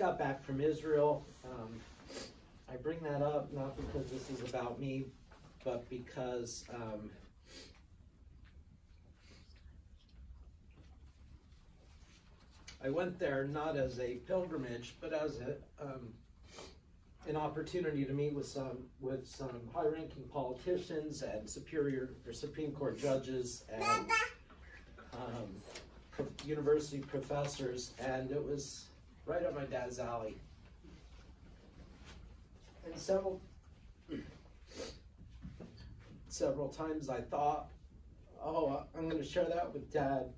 got back from Israel. Um, I bring that up not because this is about me, but because um, I went there not as a pilgrimage, but as a, um, an opportunity to meet with some with some high-ranking politicians and superior or Supreme Court judges and um, university professors, and it was right up my dad's alley. And several several times I thought, oh, I'm going to share that with dad.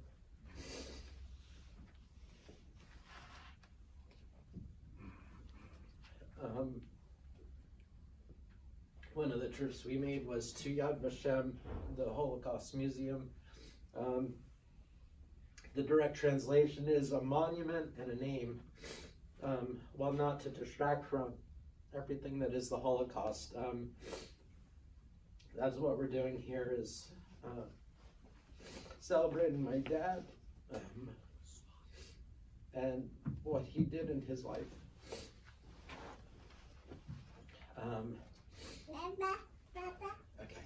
Um, one of the trips we made was to Yad Vashem, the Holocaust Museum. Um, the direct translation is a monument and a name, um, while not to distract from everything that is the Holocaust. Um, that's what we're doing here is uh, celebrating my dad um, and what he did in his life. Um, okay.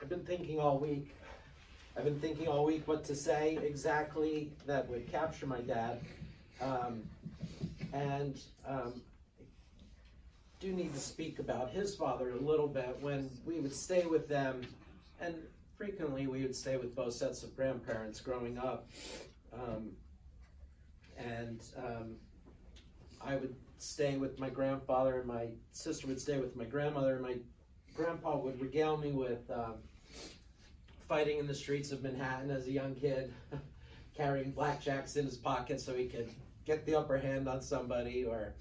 I've been thinking all week. I've been thinking all week what to say exactly that would capture my dad. Um, and um, do need to speak about his father a little bit when we would stay with them, and frequently we would stay with both sets of grandparents growing up. Um, and um, I would stay with my grandfather, and my sister would stay with my grandmother, and my grandpa would regale me with um, fighting in the streets of Manhattan as a young kid, carrying blackjacks in his pocket so he could get the upper hand on somebody, or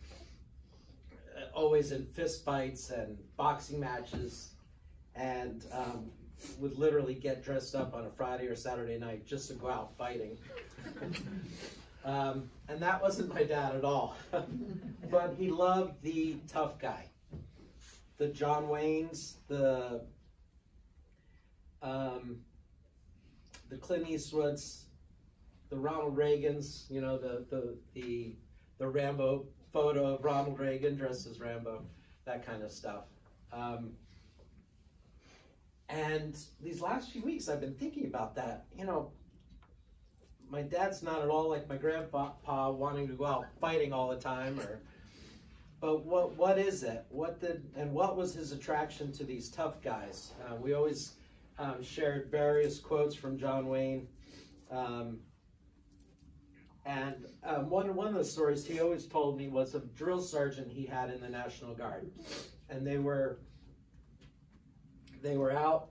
uh, always in fist fights and boxing matches, and um, would literally get dressed up on a Friday or Saturday night just to go out fighting. um, and that wasn't my dad at all. but he loved the tough guy. The John Waynes, the um, the Clint Eastwoods, the Ronald Reagans, you know, the the the the Rambo photo of Ronald Reagan dressed as Rambo, that kind of stuff. Um, and these last few weeks, I've been thinking about that. You know, my dad's not at all like my grandpa, wanting to go out fighting all the time, or. But what what is it? What did and what was his attraction to these tough guys? Uh, we always um, shared various quotes from John Wayne. Um, and um, one, one of the stories he always told me was a drill sergeant he had in the National Guard. And they were they were out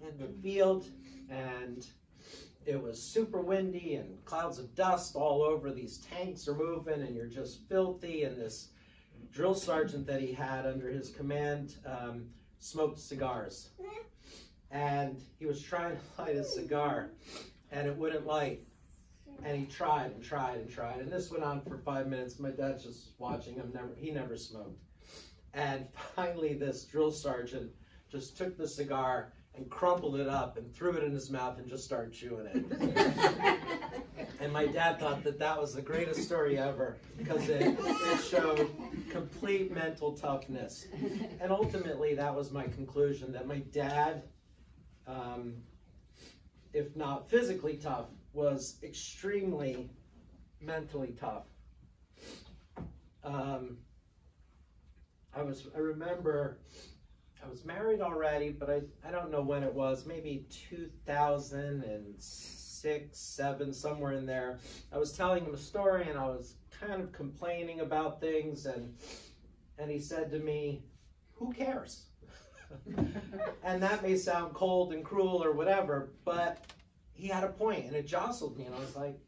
in the field and it was super windy and clouds of dust all over. These tanks are moving and you're just filthy. And this drill sergeant that he had under his command um, smoked cigars. And he was trying to light a cigar and it wouldn't light and he tried and tried and tried. And this went on for five minutes. My dad's just watching him. Never, he never smoked. And finally, this drill sergeant just took the cigar and crumpled it up and threw it in his mouth and just started chewing it. and my dad thought that that was the greatest story ever because it, it showed complete mental toughness. And ultimately, that was my conclusion that my dad, um, if not physically tough, was extremely mentally tough. Um, I was, I remember I was married already, but I, I don't know when it was, maybe 2006, seven, somewhere in there. I was telling him a story and I was kind of complaining about things and, and he said to me, who cares? And that may sound cold and cruel or whatever, but he had a point and it jostled me and I was like,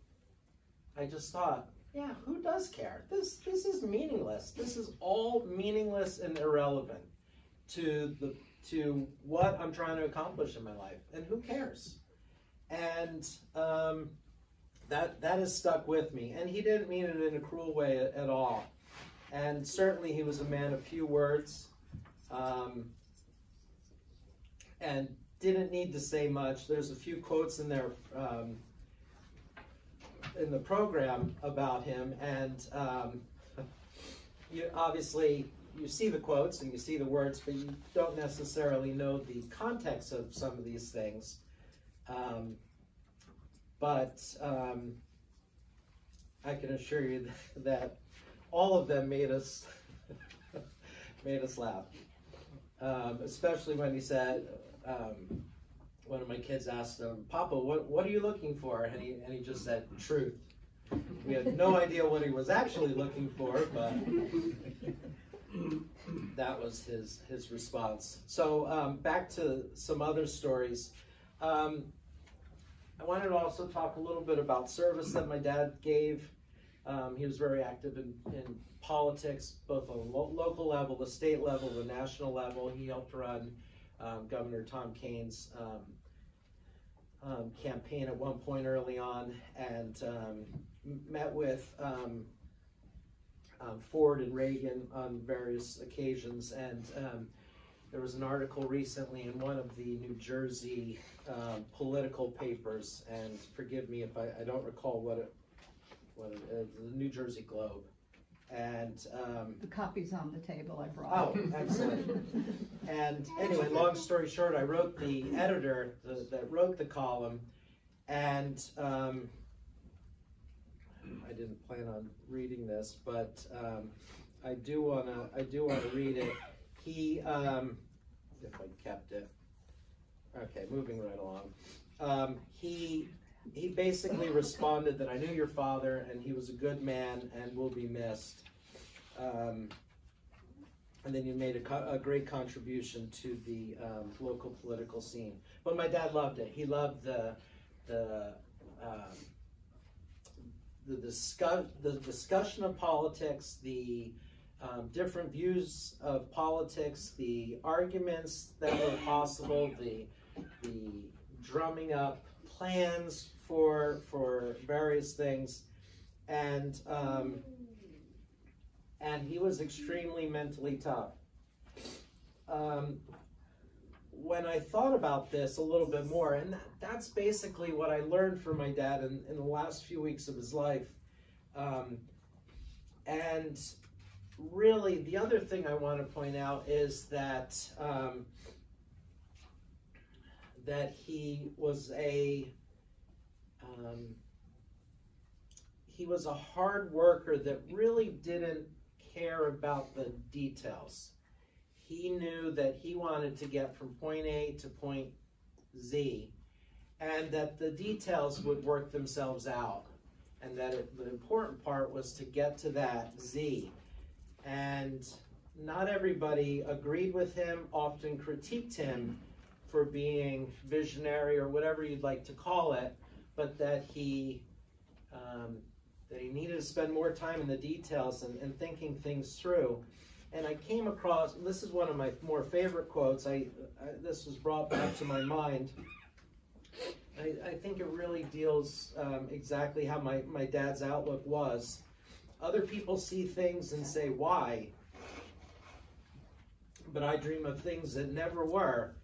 I just thought, yeah, who does care? This this is meaningless. This is all meaningless and irrelevant to the to what I'm trying to accomplish in my life, and who cares? And um, that that has stuck with me. And he didn't mean it in a cruel way at, at all. And certainly, he was a man of few words. Um, and didn't need to say much. There's a few quotes in there um, in the program about him, and um, you obviously you see the quotes and you see the words, but you don't necessarily know the context of some of these things. Um, but um, I can assure you that all of them made us made us laugh. Um, especially when he said, um, one of my kids asked him, "Papa, what what are you looking for?" And he and he just said, "Truth." We had no idea what he was actually looking for, but that was his his response. So um, back to some other stories. Um, I wanted to also talk a little bit about service that my dad gave. Um, he was very active in, in politics, both on lo local level, the state level, the national level. He helped run um, Governor Tom Kean's um, um, campaign at one point early on, and um, met with Ford and Reagan on various occasions. And there was an article recently in one of the New Jersey um, political papers, and forgive me if I, I don't recall what it, what it is, the New Jersey Globe. And um, the copies on the table I brought. Oh, excellent. and anyway, long story short, I wrote the editor the, that wrote the column, and um, I didn't plan on reading this, but um, I do wanna I do wanna read it. He, um, if I kept it. Okay, moving right along. Um, he he basically responded that I knew your father and he was a good man and will be missed. Um, and then you made a, co- a, great contribution to the um, local political scene. But my dad loved it. He loved the the um, the, discuss, the discussion of politics, the um, different views of politics, the arguments that were possible, the the drumming up plans for for various things, and um, and he was extremely mentally tough. Um, when I thought about this a little bit more, and that, that's basically what I learned from my dad in, in the last few weeks of his life. Um, and really, the other thing I want to point out is that um, that he was a um, he was a hard worker that really didn't care about the details. He knew that he wanted to get from point A to point Z, and that the details would work themselves out, and that it, the important part was to get to that Z. And not everybody agreed with him, often critiqued him for being visionary or whatever you'd like to call it, but that he um, that he needed to spend more time in the details and, and thinking things through. And I came across this is one of my more favorite quotes. I, I this was brought back to my mind. I, I think it really deals um, exactly how my, my dad's outlook was. Other people see things and say, why? But I dream of things that never were,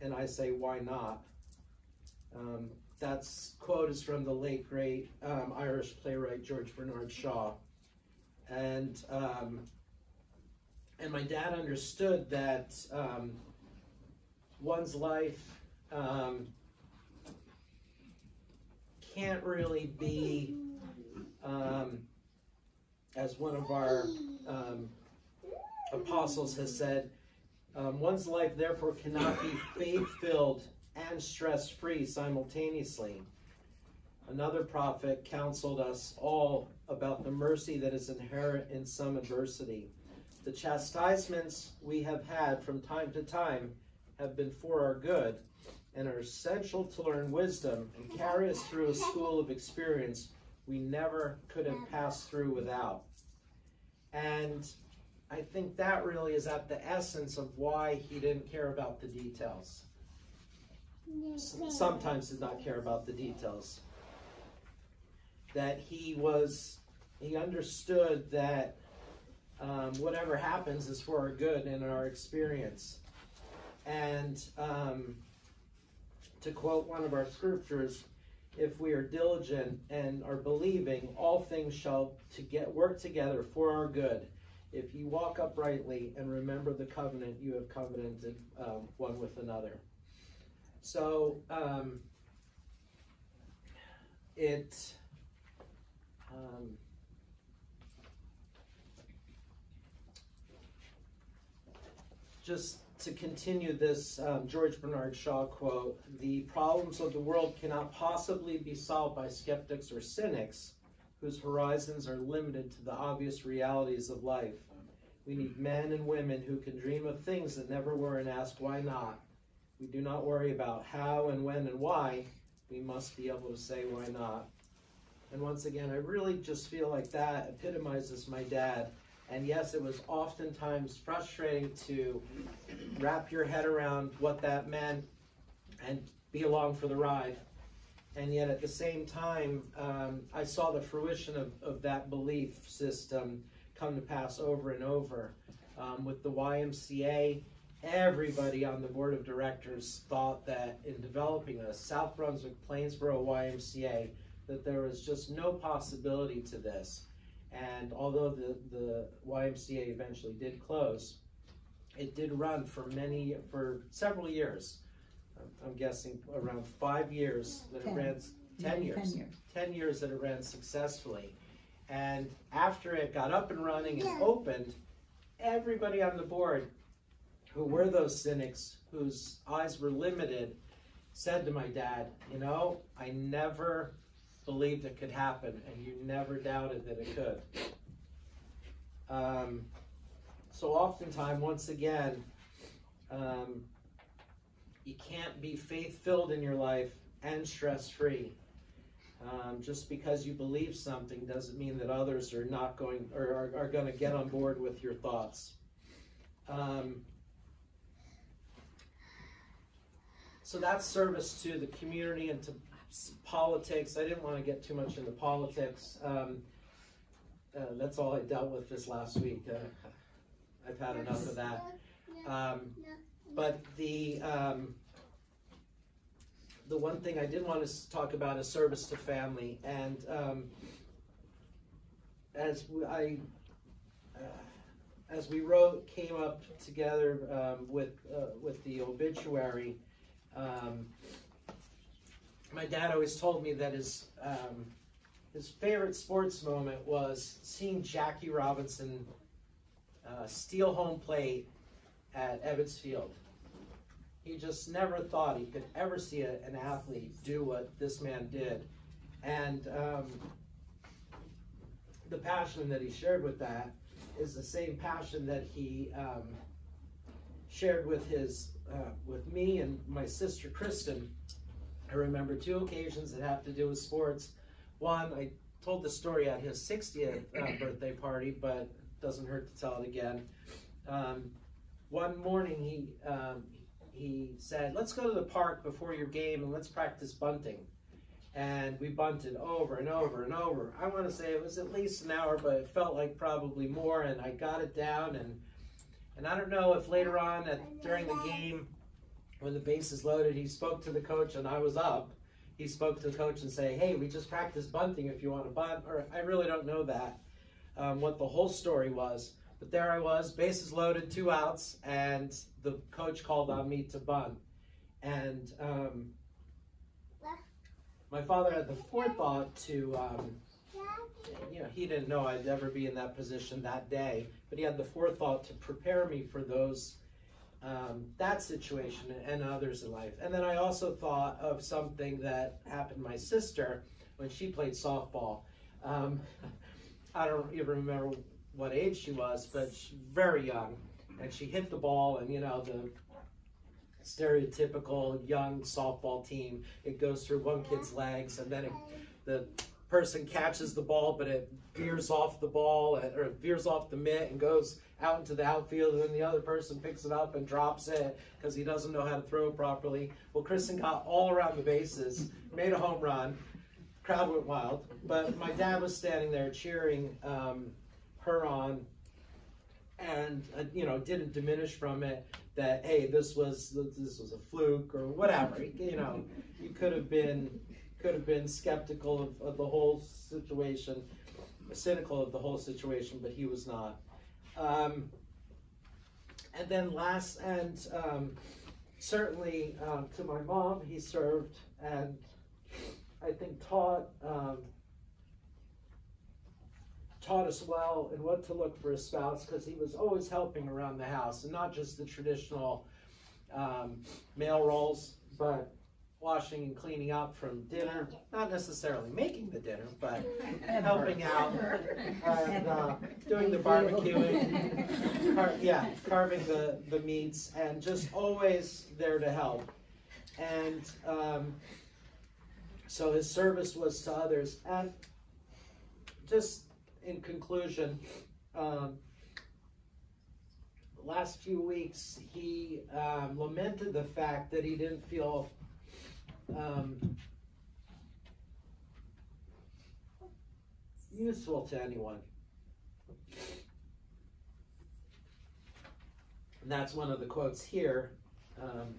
and I say, why not? Um, quote is from the late great um, Irish playwright George Bernard Shaw, and um, and my dad understood that um, one's life um, can't really be um, as one of our apostles has said. Um, one's life therefore cannot be faith-filled and stress free simultaneously. Another prophet counseled us all about the mercy that is inherent in some adversity. The chastisements we have had from time to time have been for our good and are essential to learn wisdom and carry us through a school of experience we never could have passed through without. And I think that really is at the essence of why he didn't care about the details sometimes does not care about the details. That he was, he understood that um, whatever happens is for our good and our experience. And um, To quote one of our scriptures, if we are diligent and are believing, all things shall to get work together for our good. If you walk uprightly and remember the covenant you have covenanted um, one with another. So um, it um, just to continue this um, George Bernard Shaw quote, the problems of the world cannot possibly be solved by skeptics or cynics whose horizons are limited to the obvious realities of life. We need men and women who can dream of things that never were and ask why not. We do not worry about how and when and why. We must be able to say why not. And once again, I really just feel like that epitomizes my dad and yes, it was oftentimes frustrating to wrap your head around what that meant and be along for the ride. And yet at the same time, um, I saw the fruition of, of that belief system come to pass over and over. Um, with the YMCA, everybody on the board of directors thought that in developing a South Brunswick Plainsboro YMCA, that there was just no possibility to this. And although the, the YMCA eventually did close, it did run for many, for several years. I'm guessing around five years that ten. it ran, 10 years, 10 years. 10 years that it ran successfully. And after it got up and running and opened, everybody on the board who were those cynics, whose eyes were limited, said to my dad, You know, I never believed it could happen, and you never doubted that it could. Um, so oftentimes, once again, um, you can't be faith-filled in your life and stress-free. Um, just because you believe something doesn't mean that others are not going or are, are going to get on board with your thoughts. Um, so that's service to the community and to politics. I didn't want to get too much into politics. Um, uh, that's all I dealt with this last week. Uh, I've had enough of that. Um, but the um, the one thing I did want to talk about is service to family, and um, as we, I uh, as we wrote, came up together um, with uh, with the obituary. Um, my dad always told me that his um, his favorite sports moment was seeing Jackie Robinson uh, steal home plate at Ebbets Field. He just never thought he could ever see a, an athlete do what this man did, and um, the passion that he shared with that is the same passion that he um, shared with his uh, with me and my sister Kristen I remember two occasions that have to do with sports. One, I told the story at his 60th uh, birthday party, but doesn't hurt to tell it again. Um, one morning, he um, he said, "Let's go to the park before your game and let's practice bunting." And we bunted over and over and over. I want to say it was at least an hour, but it felt like probably more. And I got it down, and and I don't know if later on at, during the game when the bases loaded, he spoke to the coach and I was up. He spoke to the coach and say, hey, we just practiced bunting if you want to bunt. Or I really don't know that, um, what the whole story was. But there I was, bases loaded, two outs, and the coach called on me to bunt. And um, my father had the forethought to, um, you know, he didn't know I'd ever be in that position that day, but he had the forethought to prepare me for those um, that situation and others in life. And then I also thought of something that happened to my sister when she played softball. Um, I don't even remember what age she was, but very young. And she hit the ball, and you know, the stereotypical young softball team, it goes through one kid's legs, and then it, the person catches the ball, but it veers off the ball, or veers off the mitt and goes out into the outfield, and then the other person picks it up and drops it because he doesn't know how to throw properly. Well, Kristen got all around the bases, made a home run. Crowd went wild, but my dad was standing there cheering um, her on, and uh, you know didn't diminish from it that hey this was this was a fluke or whatever. You know you could have been could have been skeptical of, of the whole situation cynical of the whole situation but he was not. Um, and then last and um, certainly um, to my mom he served and i think taught um, taught us well and what to look for a spouse because he was always helping around the house and not just the traditional um, male roles, but washing and cleaning up from dinner, not necessarily making the dinner, but helping out and uh, doing the barbecuing, car- yeah, carving the, the meats, and just always there to help. And um, so his service was to others. And just in conclusion, um, last few weeks he um, lamented the fact that he didn't feel um, useful to anyone. And that's one of the quotes here. Um,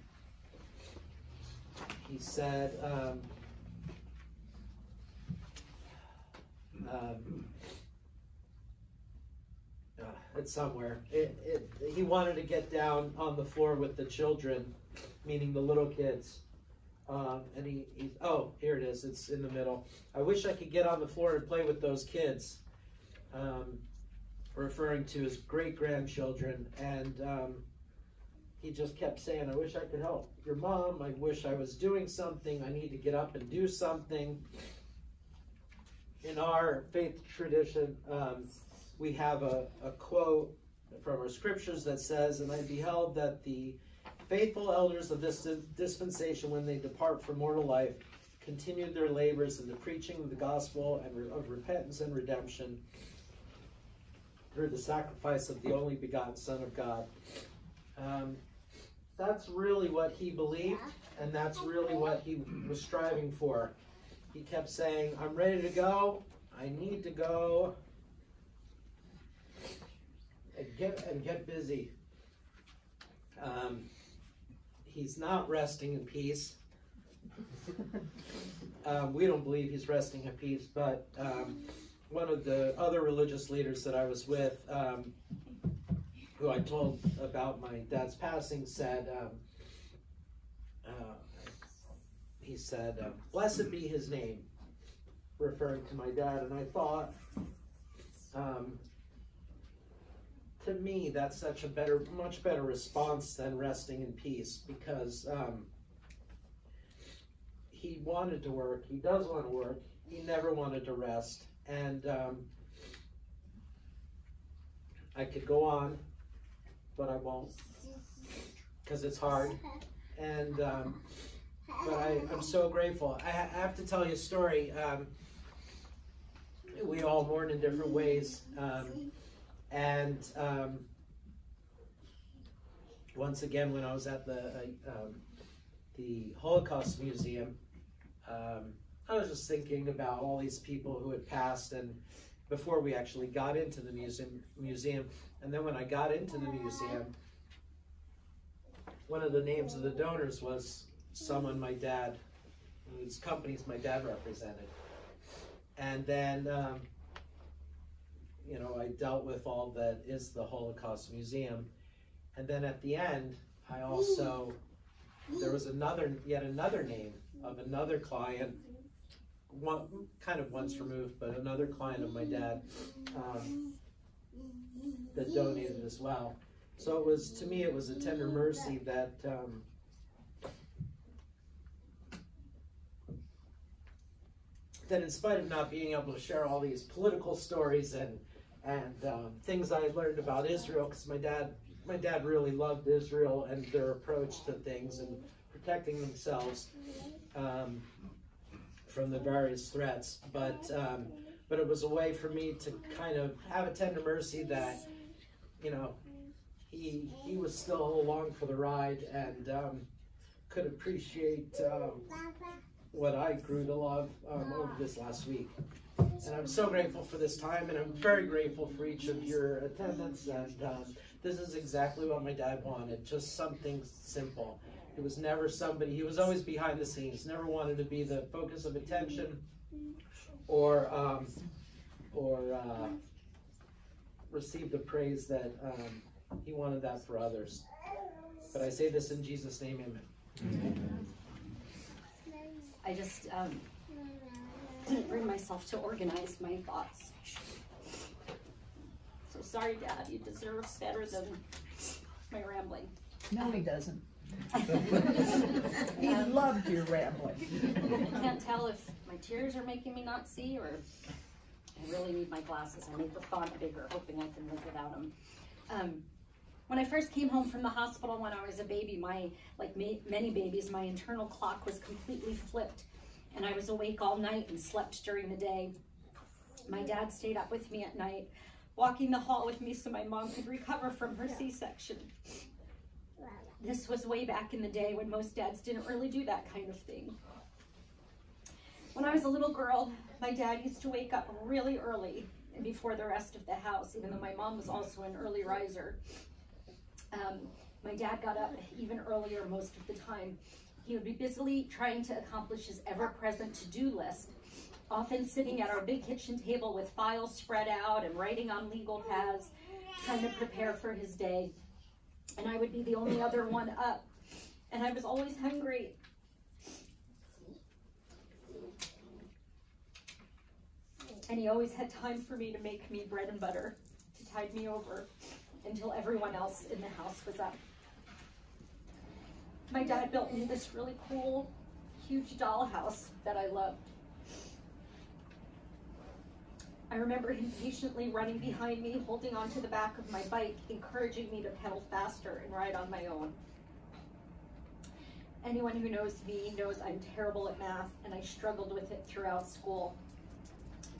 he said, um, um, it's somewhere. It, it, he wanted to get down on the floor with the children, meaning the little kids. Um, and he, he, oh, here it is. It's in the middle. I wish I could get on the floor and play with those kids. Um, referring to his great grandchildren. And um, he just kept saying, I wish I could help your mom. I wish I was doing something. I need to get up and do something. In our faith tradition, um, we have a, a quote from our scriptures that says, And I beheld that the faithful elders of this dispensation, when they depart from mortal life, continued their labors in the preaching of the gospel and of repentance and redemption through the sacrifice of the only begotten Son of God. Um, that's really what he believed, and that's really what he was striving for. He kept saying, I'm ready to go. I need to go and get and get busy. Um, he's not resting in peace. um, we don't believe he's resting in peace, but um, one of the other religious leaders that I was with, um, who I told about my dad's passing, said, um, uh, he said, uh, "Blessed be his name," referring to my dad, and I thought. Um, to me, that's such a better, much better response than resting in peace because um, he wanted to work. He does want to work. He never wanted to rest. And um, I could go on, but I won't because it's hard. And um, but I, am so grateful. I, I, have to tell you a story. Um, we all mourn in different ways. And um, once again, when I was at the uh, um, the Holocaust Museum, um, I was just thinking about all these people who had passed, and before we actually got into the museum, museum, and then when I got into the museum, one of the names of the donors was someone my dad, whose companies my dad represented, and then um, you know, I dealt with all that is the Holocaust Museum. And then at the end, I also, there was another, yet another name of another client, one, kind of once removed, but another client of my dad um, that donated as well. So it was, to me, it was a tender mercy that um, that in spite of not being able to share all these political stories and and um, things I learned about Israel because my dad my dad really loved Israel and their approach to things and protecting themselves um, from the various threats. But um, but it was a way for me to kind of have a tender mercy that you know he he was still along for the ride and um, could appreciate um, what I grew to love um, over this last week. And I'm so grateful for this time, and I'm very grateful for each of your attendance. And um, this is exactly what my dad wanted just something simple. He was never somebody, he was always behind the scenes, never wanted to be the focus of attention or, um, or uh, receive the praise that um, he wanted that for others. But I say this in Jesus' name, amen. amen. I just didn't bring myself to organize my thoughts. So sorry, Dad. You deserve better than my rambling. No, he doesn't. he loved your rambling. I can't tell if my tears are making me not see or I really need my glasses. I made the font bigger, hoping I can live without them. Um, when I first came home from the hospital when I was a baby, my like many babies, my internal clock was completely flipped, and I was awake all night and slept during the day. My dad stayed up with me at night, walking the hall with me so my mom could recover from her C-section. This was way back in the day when most dads didn't really do that kind of thing. When I was a little girl, my dad used to wake up really early and before the rest of the house, even though my mom was also an early riser. Um, my dad got up even earlier most of the time. He would be busily trying to accomplish his ever-present to-do list, often sitting at our big kitchen table with files spread out and writing on legal pads, trying to prepare for his day. And I would be the only other one up. And I was always hungry. And he always had time for me to make me bread and butter, to tide me over until everyone else in the house was up. My dad built me this really cool, huge dollhouse that I loved. I remember him patiently running behind me, holding onto the back of my bike, encouraging me to pedal faster and ride on my own. Anyone who knows me knows I'm terrible at math, and I struggled with it throughout school.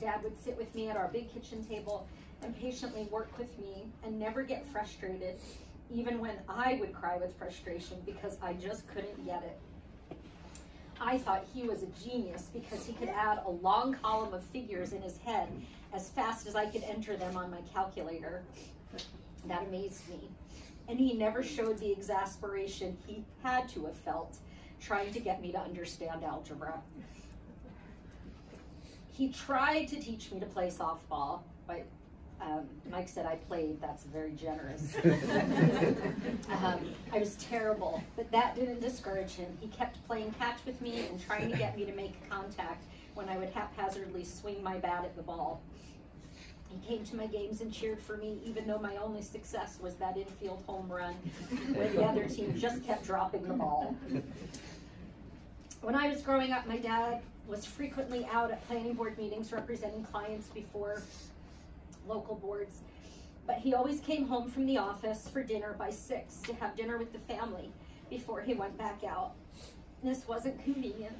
Dad would sit with me at our big kitchen table and patiently work with me and never get frustrated, even when I would cry with frustration because I just couldn't get it. I thought he was a genius because he could add a long column of figures in his head as fast as I could enter them on my calculator. That amazed me. And he never showed the exasperation he had to have felt trying to get me to understand algebra. He tried to teach me to play softball, but um, Mike said I played. That's very generous. um, I was terrible, but that didn't discourage him. He kept playing catch with me and trying to get me to make contact when I would haphazardly swing my bat at the ball. He came to my games and cheered for me, even though my only success was that infield home run where the other team just kept dropping the ball. When I was growing up, my dad was frequently out at planning board meetings representing clients before local boards. But he always came home from the office for dinner by six to have dinner with the family before he went back out. This wasn't convenient,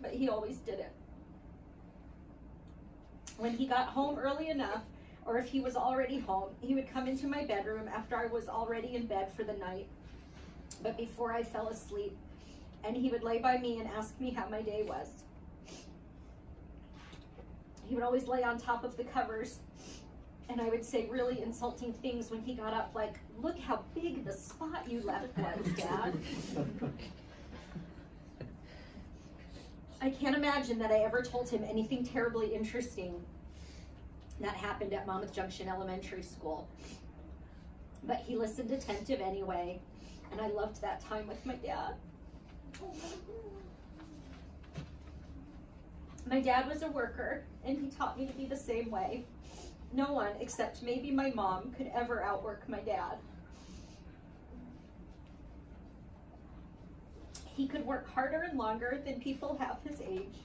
but he always did it. When he got home early enough, or if he was already home, he would come into my bedroom after I was already in bed for the night, but before I fell asleep, and he would lay by me and ask me how my day was. He would always lay on top of the covers and I would say really insulting things when he got up, like, look how big the spot you left was, Dad. I can't imagine that I ever told him anything terribly interesting that happened at Monmouth Junction Elementary School. But he listened attentive anyway, and I loved that time with my dad. My dad was a worker, and he taught me to be the same way. No one, except maybe my mom, could ever outwork my dad. He could work harder and longer than people half his age.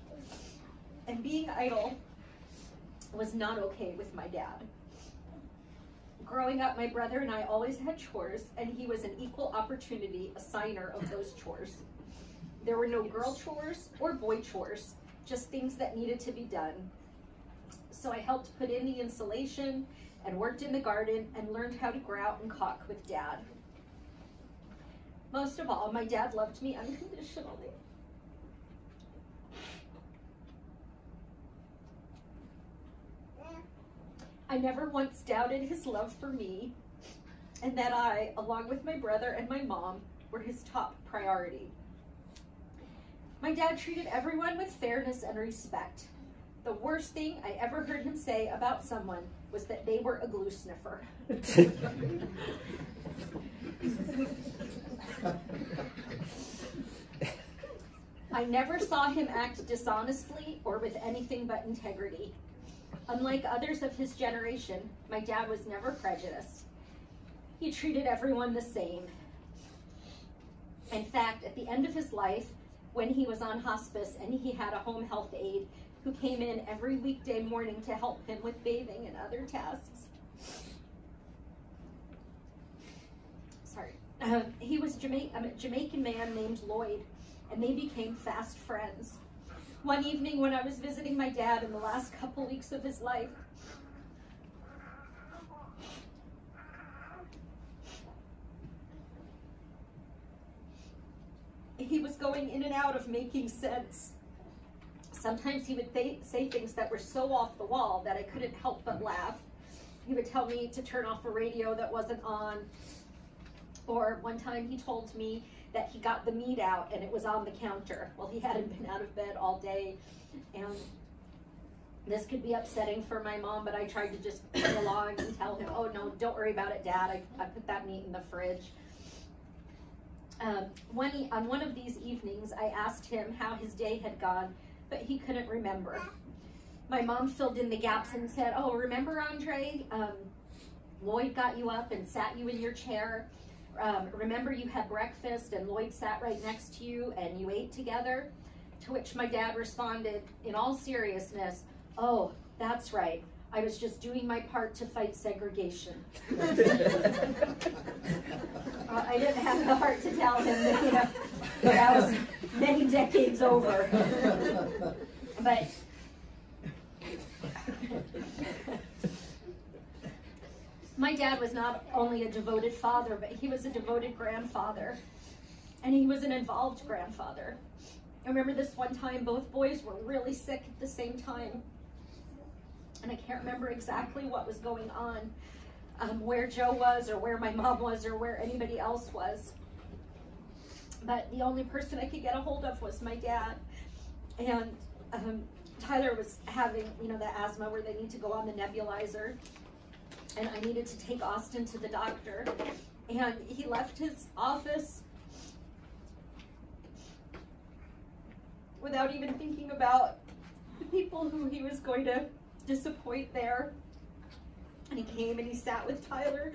And being idle was not okay with my dad. Growing up, my brother and I always had chores, and he was an equal opportunity assigner of those chores. There were no girl chores or boy chores, just things that needed to be done. So I helped put in the insulation and worked in the garden and learned how to grout and caulk with dad. Most of all, my dad loved me unconditionally. I never once doubted his love for me and that I, along with my brother and my mom, were his top priority. My dad treated everyone with fairness and respect. The worst thing I ever heard him say about someone was that they were a glue sniffer. I never saw him act dishonestly or with anything but integrity. Unlike others of his generation, my dad was never prejudiced. He treated everyone the same. In fact, at the end of his life, when he was on hospice and he had a home health aide who came in every weekday morning to help him with bathing and other tasks. Sorry. Uh, he was Jama- a Jamaican man named Lloyd, and they became fast friends. One evening when I was visiting my dad in the last couple weeks of his life, he was going in and out of making sense. Sometimes he would th- say things that were so off the wall that I couldn't help but laugh. He would tell me to turn off a radio that wasn't on. Or one time he told me that he got the meat out and it was on the counter. Well, he hadn't been out of bed all day. And this could be upsetting for my mom, but I tried to just play along and tell him, oh no, don't worry about it, Dad. I, I put that meat in the fridge. Um, one, on one of these evenings, I asked him how his day had gone, but he couldn't remember. My mom filled in the gaps and said, Oh, remember, Andre? Um, Lloyd got you up and sat you in your chair. Um, remember, you had breakfast and Lloyd sat right next to you and you ate together? To which my dad responded, in all seriousness, Oh, that's right. I was just doing my part to fight segregation. uh, I didn't have the heart to tell him that, you know, that was many decades over. But my dad was not only a devoted father, but he was a devoted grandfather. And he was an involved grandfather. I remember this one time, both boys were really sick at the same time and I can't remember exactly what was going on, um, where Joe was, or where my mom was, or where anybody else was. But the only person I could get a hold of was my dad. And um, Tyler was having, you know, the asthma where they need to go on the nebulizer. And I needed to take Austin to the doctor. And he left his office without even thinking about the people who he was going to disappoint there. And he came and he sat with Tyler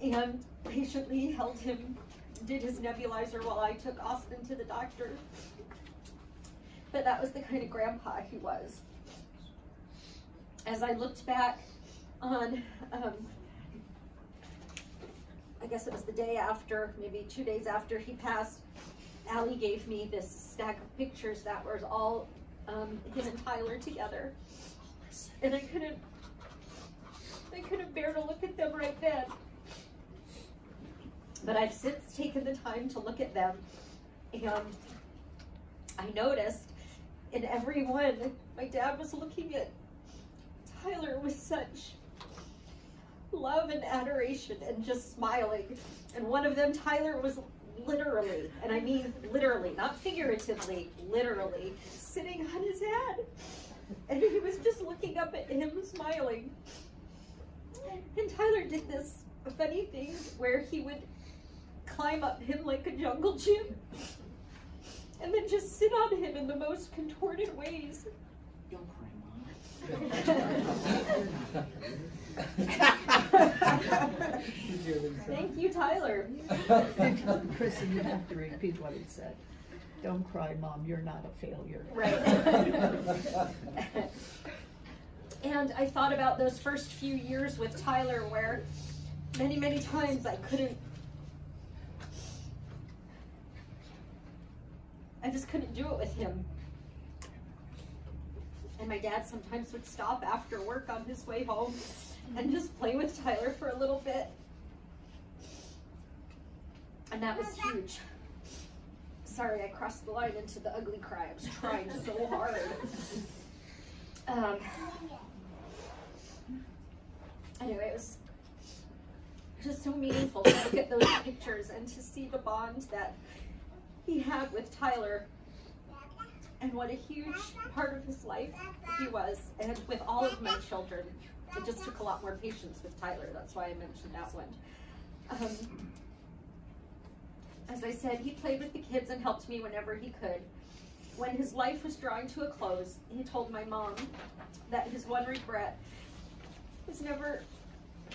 and patiently held him, did his nebulizer while I took Austin to the doctor. But that was the kind of grandpa he was. As I looked back on, um, I guess it was the day after, maybe two days after he passed, Allie gave me this stack of pictures that was all um, him and Tyler together and I couldn't, I couldn't bear to look at them right then. But I've since taken the time to look at them, and I noticed in every one, my dad was looking at Tyler with such love and adoration and just smiling. And one of them, Tyler, was literally, and I mean literally, not figuratively, literally, sitting on his head. And he was just looking up at him, smiling. And Tyler did this funny thing where he would climb up him like a jungle gym and then just sit on him in the most contorted ways. Don't cry, Mom. Thank you, Tyler. Kristen, you have to repeat what he said. Don't cry, Mom, you're not a failure. Right. and I thought about those first few years with Tyler where many, many times I couldn't, I just couldn't do it with him. And my dad sometimes would stop after work on his way home and just play with Tyler for a little bit. And that was huge. Sorry, I crossed the line into the ugly cry. I was trying so hard. Um, anyway, it was just so meaningful to look at those pictures and to see the bond that he had with Tyler and what a huge part of his life he was, and with all of my children. It just took a lot more patience with Tyler. That's why I mentioned that one. Um, as I said, he played with the kids and helped me whenever he could. When his life was drawing to a close, he told my mom that his one regret was never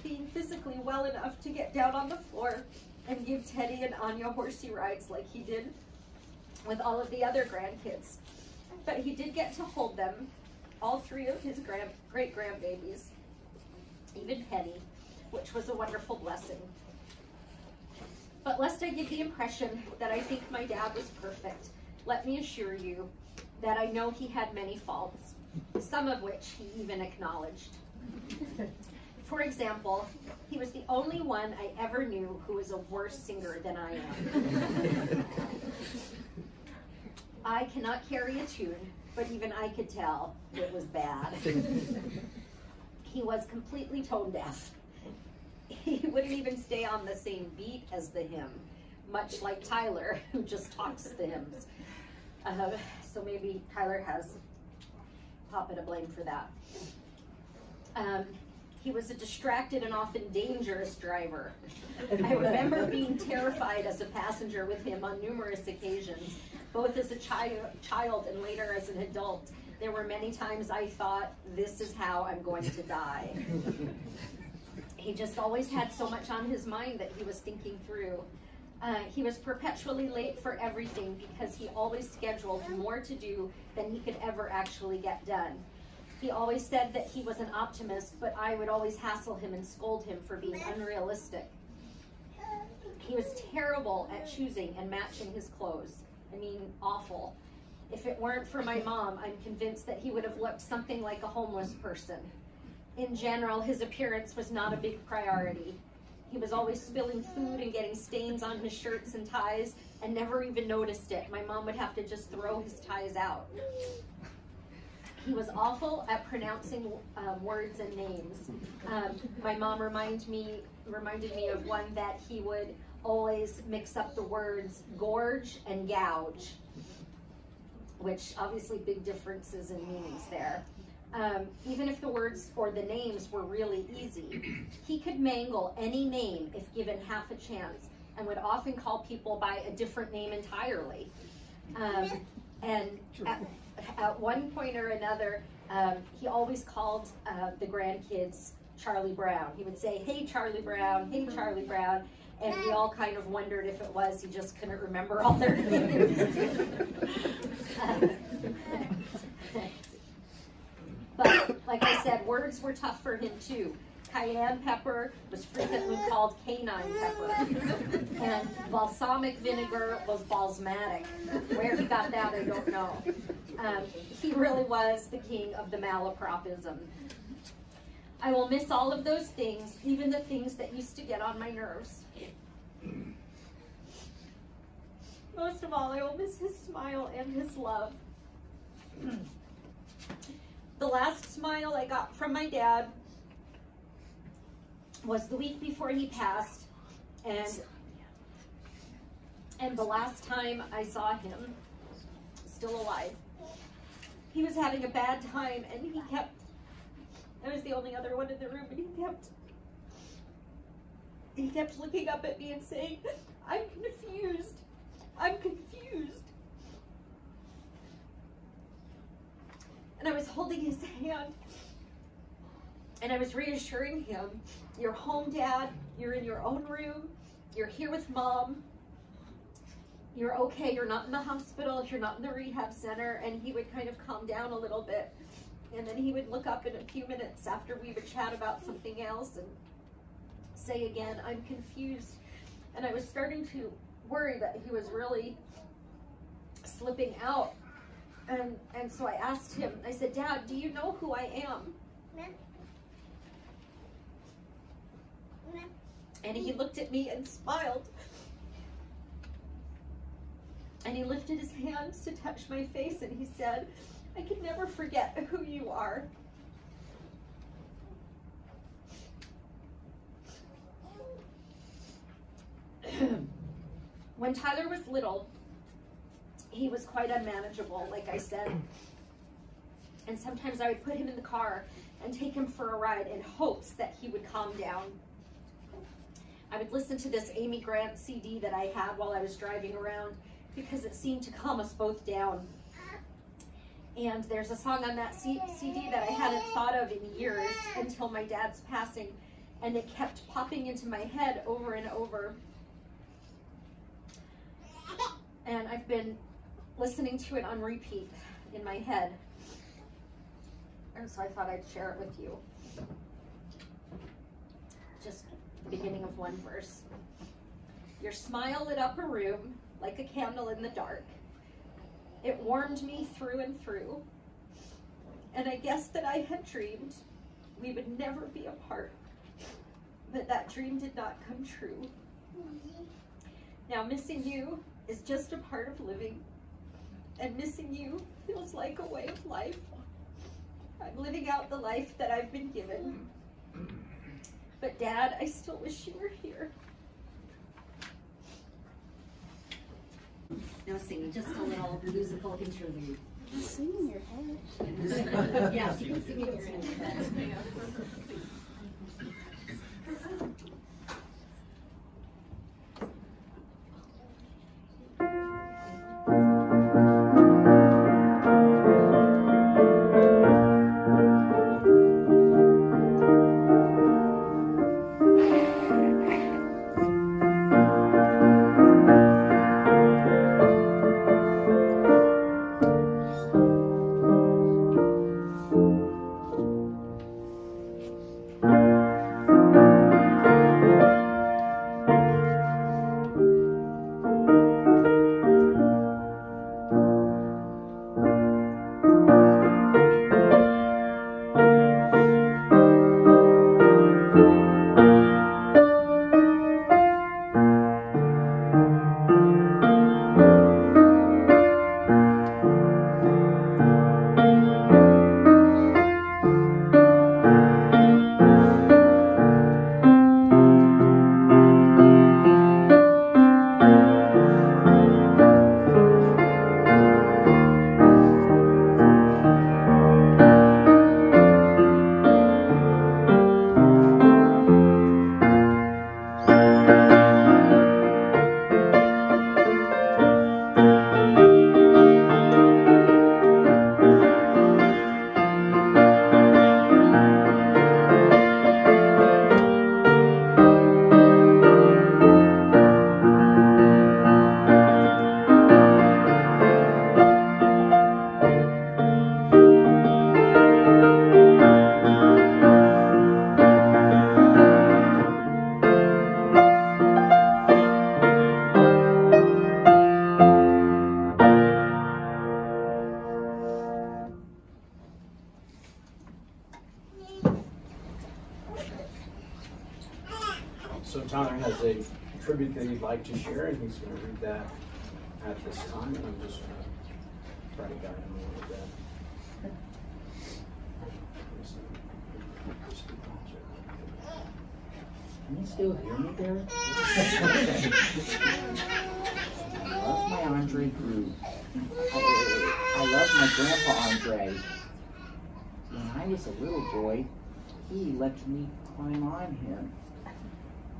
being physically well enough to get down on the floor and give Teddy and Anya horsey rides like he did with all of the other grandkids. But he did get to hold them, all three of his grand, great grandbabies, even Penny, which was a wonderful blessing. But lest I give the impression that I think my dad was perfect, let me assure you that I know he had many faults, some of which he even acknowledged. For example, he was the only one I ever knew who was a worse singer than I am. I cannot carry a tune, but even I could tell it was bad. he was completely tone deaf. He wouldn't even stay on the same beat as the hymn, much like Tyler, who just talks the hymns. Uh, so maybe Tyler has Papa to blame for that. Um, he was a distracted and often dangerous driver. I remember being terrified as a passenger with him on numerous occasions, both as a chi child and later as an adult. There were many times I thought, this is how I'm going to die. he just always had so much on his mind that he was thinking through. Uh, he was perpetually late for everything because he always scheduled more to do than he could ever actually get done. He always said that he was an optimist, but I would always hassle him and scold him for being unrealistic. He was terrible at choosing and matching his clothes. I mean, awful. If it weren't for my mom, I'm convinced that he would have looked something like a homeless person. In general, his appearance was not a big priority. He was always spilling food and getting stains on his shirts and ties and never even noticed it. My mom would have to just throw his ties out. He was awful at pronouncing um, words and names. Um, my mom reminded me reminded me of one that he would always mix up the words gorge and gouge, which obviously big differences in meanings there. Um, even if the words or the names were really easy, he could mangle any name if given half a chance and would often call people by a different name entirely. Um, and at, at, one point or another, um, he always called uh, the grandkids Charlie Brown. He would say, hey, Charlie Brown, hey, Charlie Brown. And we all kind of wondered if it was he just couldn't remember all their names. but like I said, words were tough for him too. Cayenne pepper was frequently called canine pepper. And balsamic vinegar was balsmatic. Where he got that, I don't know. Um, he really was the king of the malapropism. I will miss all of those things, even the things that used to get on my nerves. Most of all, I will miss his smile and his love. The last smile I got from my dad was the week before he passed, and and the last time I saw him, still alive, he was having a bad time, and he kept. I was the only other one in the room, and he kept. He kept looking up at me and saying, "I'm confused. I'm confused." And I was holding his hand, and I was reassuring him you're home, Dad. You're in your own room. You're here with Mom. You're okay. You're not in the hospital. You're not in the rehab center. And he would kind of calm down a little bit. And then he would look up in a few minutes after we would chat about something else and say again, I'm confused. And I was starting to worry that he was really slipping out. And, and so I asked him, I said, Dad, do you know who I am? And he looked at me and smiled. And he lifted his hands to touch my face and he said, I can never forget who you are. when Tyler was little, he was quite unmanageable, like I said. And sometimes I would put him in the car and take him for a ride in hopes that he would calm down. I would listen to this Amy Grant CD that I had while I was driving around because it seemed to calm us both down. And there's a song on that C CD that I hadn't thought of in years until my dad's passing, and it kept popping into my head over and over. And I've been listening to it on repeat in my head. And so I thought I'd share it with you. Just the beginning of one verse. Your smile lit up a room like a candle in the dark. It warmed me through and through. And I guess that I had dreamed we would never be apart. But that dream did not come true. Now, missing you is just a part of living. And missing you feels like a way of life. I'm living out the life that I've been given. But, Dad, I still wish you were here. No singing, just a little musical interlude. Sing in your head. yeah, you can sing in your head. has a tribute that he'd like to share, and he's going to read that at this time, and I'm just going to try to guide him a little bit. Can you still hear me there? I love my Andre group. I, I love my grandpa Andre. When I was a little boy, he let me climb on him.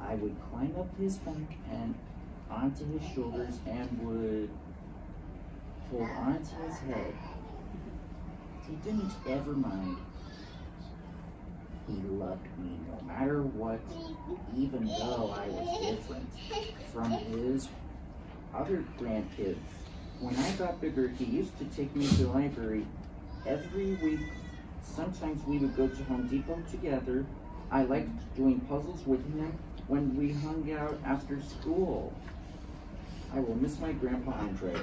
I would climb up his back and onto his shoulders and would hold onto his head. He didn't ever mind. He loved me no matter what, even though I was different from his other grandkids. When I got bigger, he used to take me to the library every week. Sometimes we would go to Home Depot together. I liked doing puzzles with him when we hung out after school. I will miss my grandpa Andre.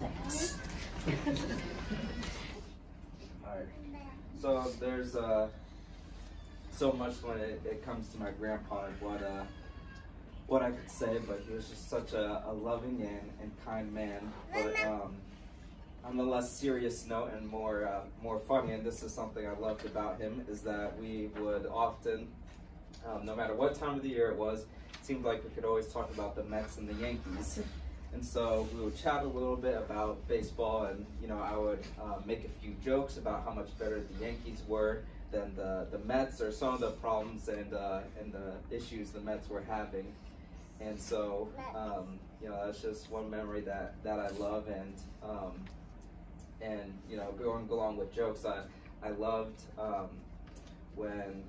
Thanks. Alright. So there's uh so much when it, it comes to my grandpa and what uh what I could say, but he was just such a, a loving and, and kind man. But um on a less serious note and more uh, more funny, and this is something I loved about him, is that we would often, um, no matter what time of the year it was, it seemed like we could always talk about the Mets and the Yankees. And so we would chat a little bit about baseball, and you know, I would uh, make a few jokes about how much better the Yankees were than the, the Mets, or some of the problems and uh, and the issues the Mets were having. And so, um, you know, that's just one memory that, that I love, and um, and you know, going along with jokes, I I loved um, when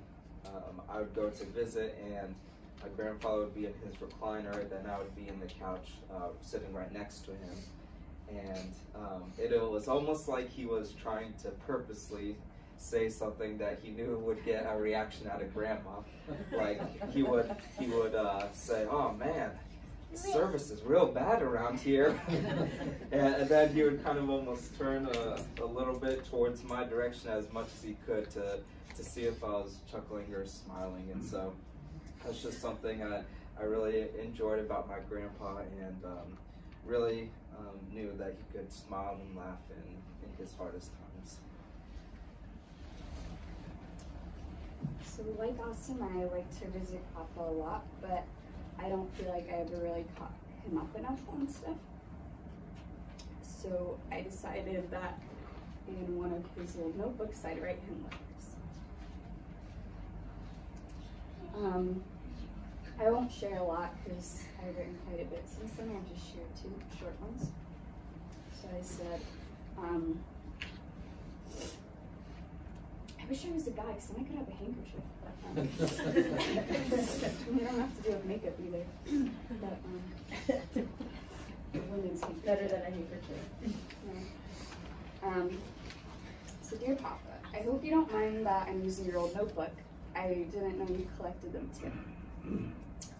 um, I would go to visit and my grandfather would be in his recliner, then I would be in the couch uh, sitting right next to him. And um, it, was almost like he was trying to purposely say something that he knew would get a reaction out of grandma. Like he would he would uh, say, "Oh man, service is real bad around here," and, then he would kind of almost turn a, a little bit towards my direction as much as he could to to see if I was chuckling or smiling, and so that's just something I, I really enjoyed about my grandpa and um, really um, knew that he could smile and laugh in, in his hardest times. So like Austen, I like to visit Papa a lot, but I don't feel like I ever really caught him up enough on stuff. So I decided that in one of his little notebooks, I'd write him letters. Um, I won't share a lot because I've written quite a bit since then. I'll just share two short ones. So I said, um, I wish I was a guy because then I could have a handkerchief. But, um, you don't have to do with makeup either. But, um, women's handkerchief. Better than a handkerchief. Yeah. Um, so dear Papa, I hope you don't mind that I'm using your old notebook. I didn't know you collected them too.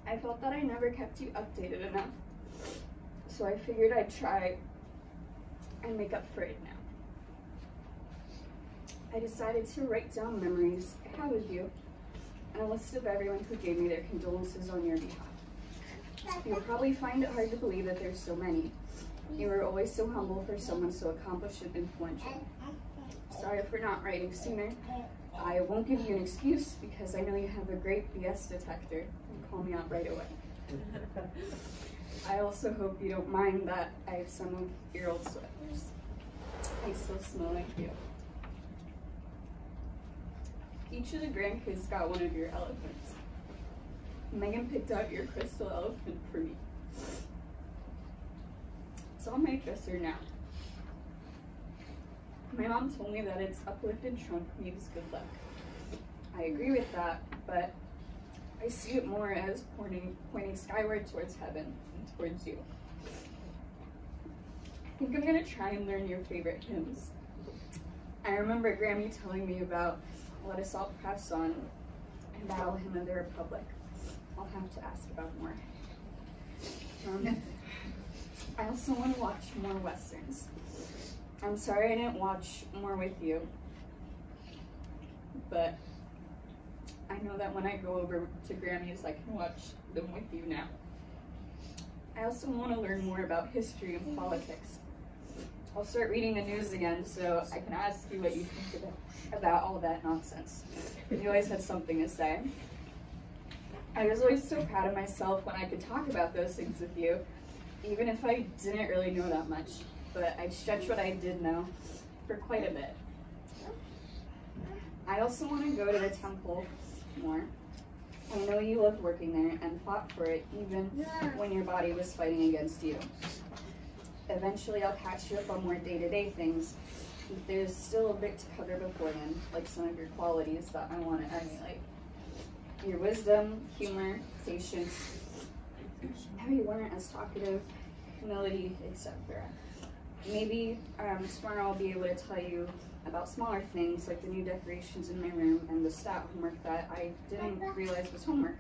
I felt that I never kept you updated enough. So I figured I'd try and make up for it now. I decided to write down memories I had with you and a list of everyone who gave me their condolences on your behalf. You'll probably find it hard to believe that there's so many. You were always so humble for someone so accomplished and influential. Sorry for not writing sooner. I won't give you an excuse because I know you have a great BS detector and call me out right away. I also hope you don't mind that I have some of your old sweaters. They still smell like you. Each of the grandkids got one of your elephants. Megan picked out your crystal elephant for me. It's on my dresser now. My mom told me that its uplifted trunk means good luck. I agree with that, but I see it more as pointing, pointing skyward towards heaven and towards you. I think I'm gonna try and learn your favorite hymns. I remember Grammy telling me about Let Us All Press On and Battle Hymn of the Republic. I'll have to ask about more. Um, I also want to watch more westerns. I'm sorry I didn't watch more with you, but I know that when I go over to Grammy's, I can watch them with you now. I also want to learn more about history and politics. I'll start reading the news again so I can ask you what you think about, about all that nonsense. You always had something to say. I was always so proud of myself when I could talk about those things with you, even if I didn't really know that much but I'd stretch what I did know for quite a bit. I also want to go to the temple more. I know you loved working there and fought for it even when your body was fighting against you. Eventually, I'll catch you up on more day-to-day -day things. There's still a bit to cover before then, like some of your qualities that I want to emulate. Your wisdom, humor, patience, how you weren't as talkative, humility, etc maybe um, tomorrow I'll be able to tell you about smaller things like the new decorations in my room and the stat homework that I didn't realize was homework.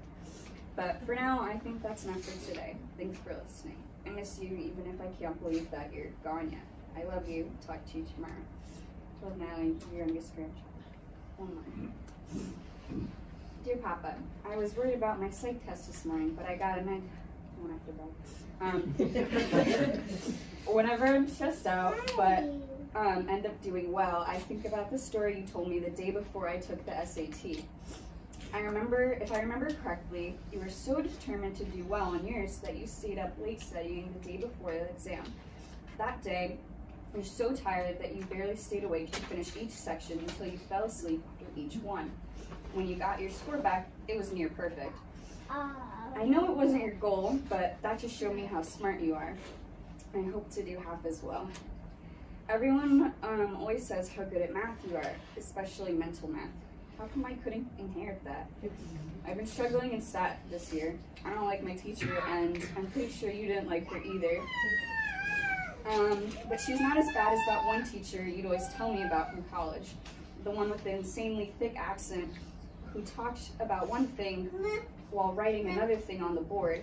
But for now, I think that's enough for today. Thanks for listening. I miss you even if I can't believe that you're gone yet. I love you. Talk to you tomorrow. Love Natalie, your youngest grandchild. One more. Dear Papa, I was worried about my psych test this morning, but I got a neg. I won't have to. Um, whenever I'm stressed out, but um, end up doing well, I think about the story you told me the day before I took the SAT. I remember, if I remember correctly, you were so determined to do well on yours that you stayed up late studying the day before the exam. That day, you were so tired that you barely stayed awake to finish each section until you fell asleep after each one. When you got your score back, it was near perfect. I know it wasn't your goal, but that just showed me how smart you are. I hope to do half as well. Everyone um, always says how good at math you are, especially mental math. How come I couldn't inherit that? I've been struggling in stat this year. I don't like my teacher, and I'm pretty sure you didn't like her either. Um, but she's not as bad as that one teacher you'd always tell me about from college. The one with the insanely thick accent who talked about one thing while writing another thing on the board,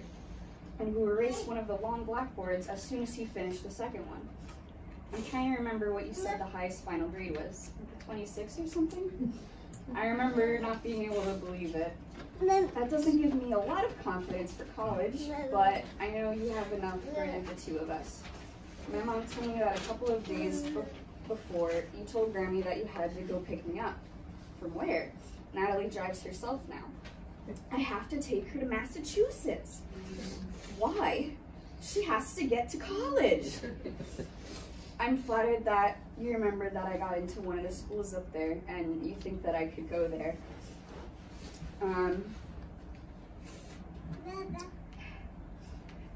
and who erased one of the long blackboards as soon as he finished the second one. I'm trying to remember what you said the highest final grade was. 26 or something? I remember not being able to believe it. That doesn't give me a lot of confidence for college, but I know you have enough for the two of us. My mom told me that a couple of days mm. be- before, you told Grammy that you had to go pick me up. From where? Natalie drives herself now. I have to take her to Massachusetts. Mm. Why? She has to get to college. I'm flattered that you remember that I got into one of the schools up there and you think that I could go there. Um,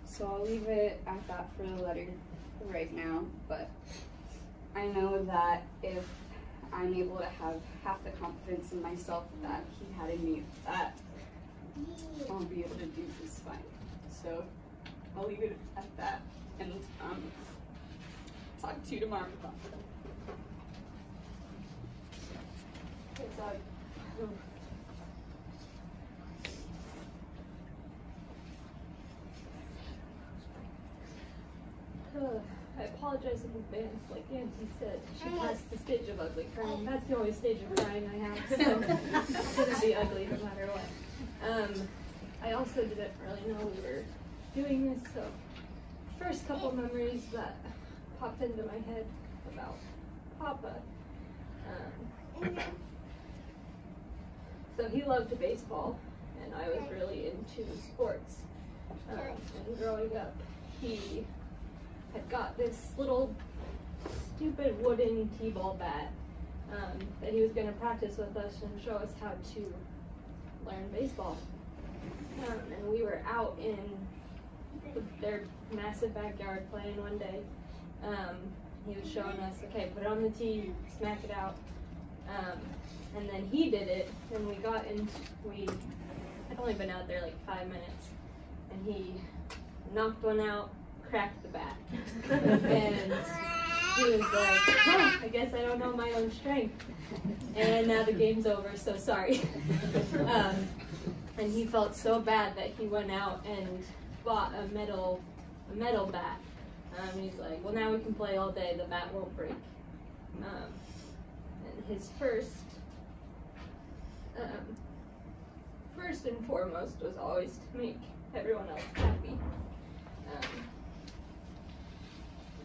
so I'll leave it at that for the letter right now, but I know that if I'm able to have half the confidence in myself that he had in me, that I'll be able to do this fine. So I'll leave it at that and um, talk to you tomorrow about that. It's, Ugh, I apologize in advance. Like Auntie said, she passed the stage of ugly crying. That's the only stage of crying I have. So it's gonna be ugly no matter what. Um, I also didn't really know we were doing this, so first couple memories that popped into my head about Papa. Um, so he loved baseball, and I was really into sports. Um, and growing up, he had got this little stupid wooden t-ball bat um, that he was going to practice with us and show us how to learn baseball. Um, and we were out in their massive backyard playing one day. Um, he was showing us, okay, put it on the tee, smack it out. Um, and then he did it, and we got in. We had only been out there like five minutes, and he knocked one out, cracked the bat, and he was like, huh, I guess I don't know my own strength. And now the game's over, so sorry. um, and he felt so bad that he went out and bought a metal, a metal bat. Um, he's like, well, now we can play all day. The bat won't break. Um, and his first, um, first and foremost was always to make everyone else happy. Um,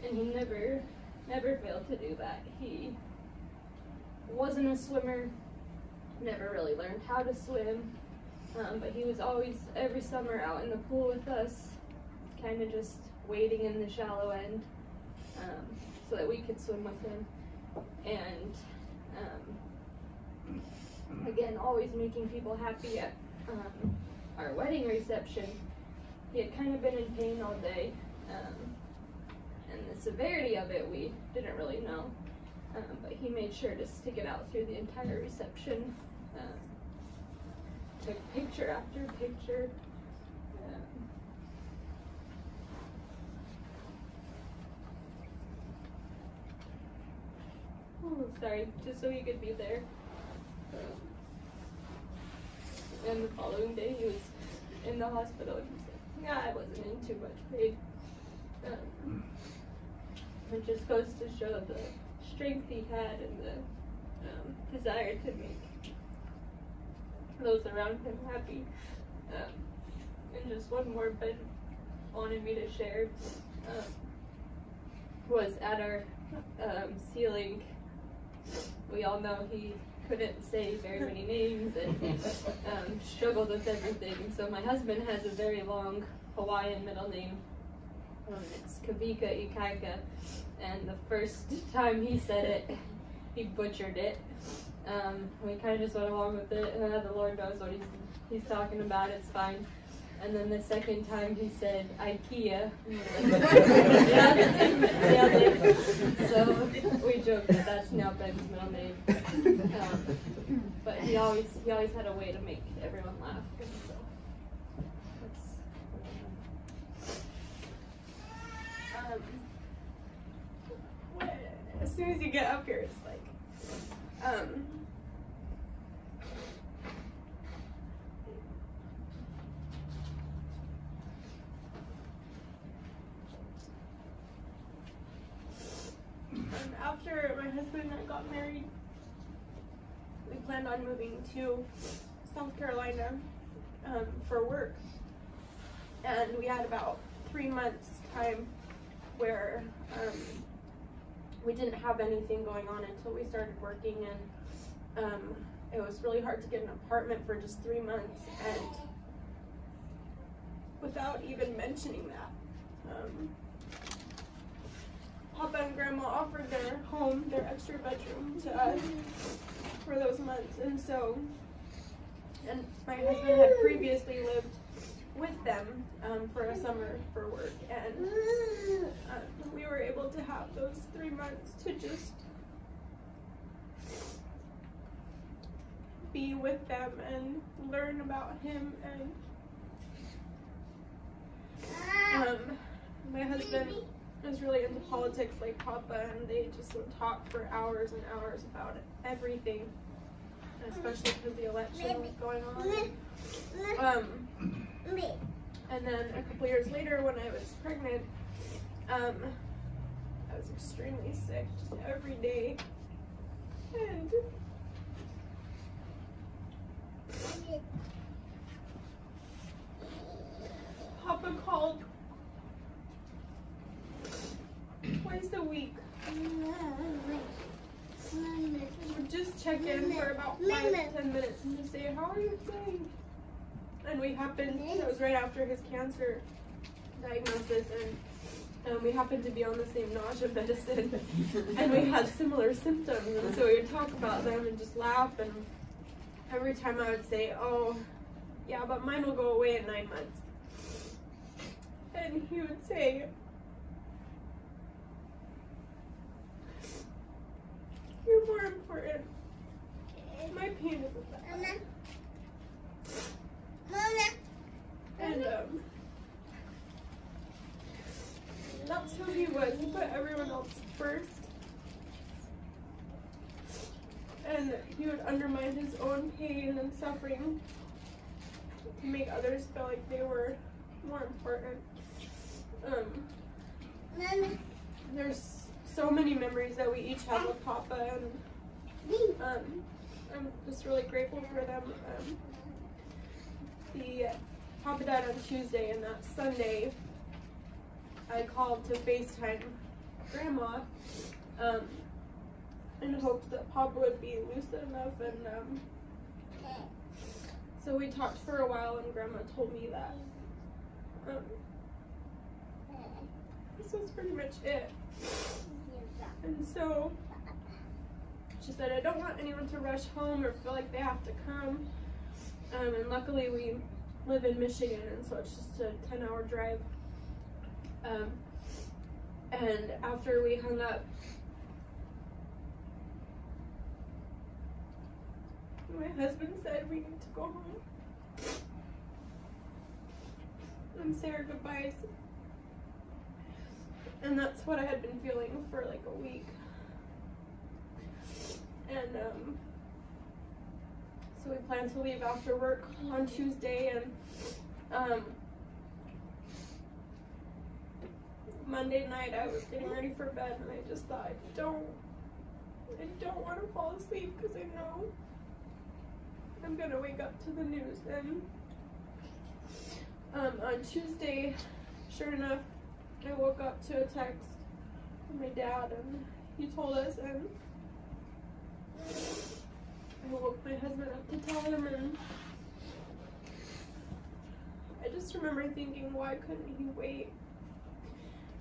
and he never, never failed to do that. He wasn't a swimmer, never really learned how to swim, um, but he was always, every summer, out in the pool with us, kind of just waiting in the shallow end um, so that we could swim with him. And um, again, always making people happy at um, our wedding reception. He had kind of been in pain all day, um, and the severity of it we didn't really know. Um, but he made sure to stick it out through the entire reception. Um, took picture after picture. Um, oh, sorry, just so he could be there. Um, and the following day, he was in the hospital. and He said, "Yeah, I wasn't in too much pain." Um, it just goes to show the strength he had and the um, desire to make those around him happy. Um, and just one more Ben wanted me to share um, was at our um, sealing we all know he couldn't say very many names and um, struggled with everything. So my husband has a very long Hawaiian middle name. Um, it's Kavika Ikaika, and the first time he said it, he butchered it. Um, we kind of just went along with it. Uh, the Lord knows what he's, he's talking about. It's fine. And then the second time he said IKEA. so we joke that that's now Ben's middle name. Um, but he always he always had a way to make everyone laugh. So Um, what- as soon as you get up here, it's like, um, um, after my husband and I got married, we planned on moving to South Carolina um, for work. And we had about three months time where um, we didn't have anything going on until we started working and um, it was really hard to get an apartment for just three months and without even mentioning that um, Papa and Grandma offered their home, their extra bedroom to us for those months and so and my husband had previously lived with them um, for a summer for work, and uh, we were able to have those three months to just be with them and learn about him. And um, my husband is really into politics, like Papa, and they just would talk for hours and hours about everything, especially because the election was going on. Um, and then a couple years later, when I was pregnant, um, I was extremely sick just every day. And Papa called twice a week. Just check in for about five to ten minutes and just say, How are you doing? and we happened it was right after his cancer diagnosis and um, we happened to be on the same nausea medicine and we had similar symptoms and so we would talk about them and just laugh and every time I would say oh yeah but mine will go away in nine months and he would say you're more important my pain isn't that and um, that's who he was. He put everyone else first. And he would undermine his own pain and suffering to make others feel like they were more important. Um, there's so many memories that we each have with Papa, and um, I'm just really grateful for them. Um, the Papa died on Tuesday, and that Sunday, I called to FaceTime Grandma um, in hopes that Papa would be lucid enough, and um, so we talked for a while, and Grandma told me that um, this was pretty much it. And so she said, I don't want anyone to rush home or feel like they have to come. Um, and luckily we live in Michigan, and so it's just a 10 hour drive. Um, and after we hung up, my husband said we need to go home and say our goodbyes. And that's what I had been feeling for like a week. And um, so we plan to leave after work on Tuesday and um, Monday night I was getting ready for bed and I just thought I don't I don't want to fall asleep because I know I'm gonna wake up to the news and um, on Tuesday sure enough I woke up to a text from my dad and he told us and I woke my husband up to tell him, and I just remember thinking, why couldn't he wait?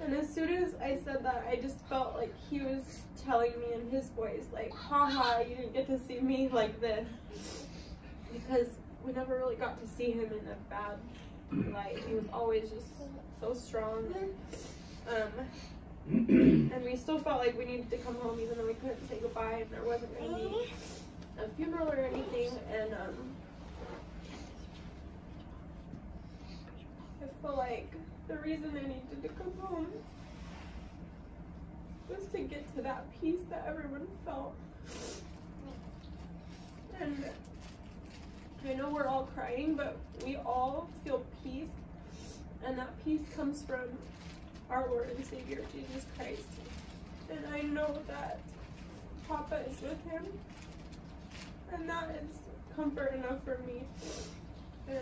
And as soon as I said that, I just felt like he was telling me in his voice, like, haha, you didn't get to see me like this. Because we never really got to see him in a bad light. He was always just so strong. Um, and we still felt like we needed to come home even though we couldn't say goodbye and there wasn't going to be a funeral or anything. And um, I feel like the reason I needed to come home was to get to that peace that everyone felt. And I know we're all crying, but we all feel peace. And that peace comes from our Lord and Savior, Jesus Christ. And I know that Papa is with him. And that is comfort enough for me. And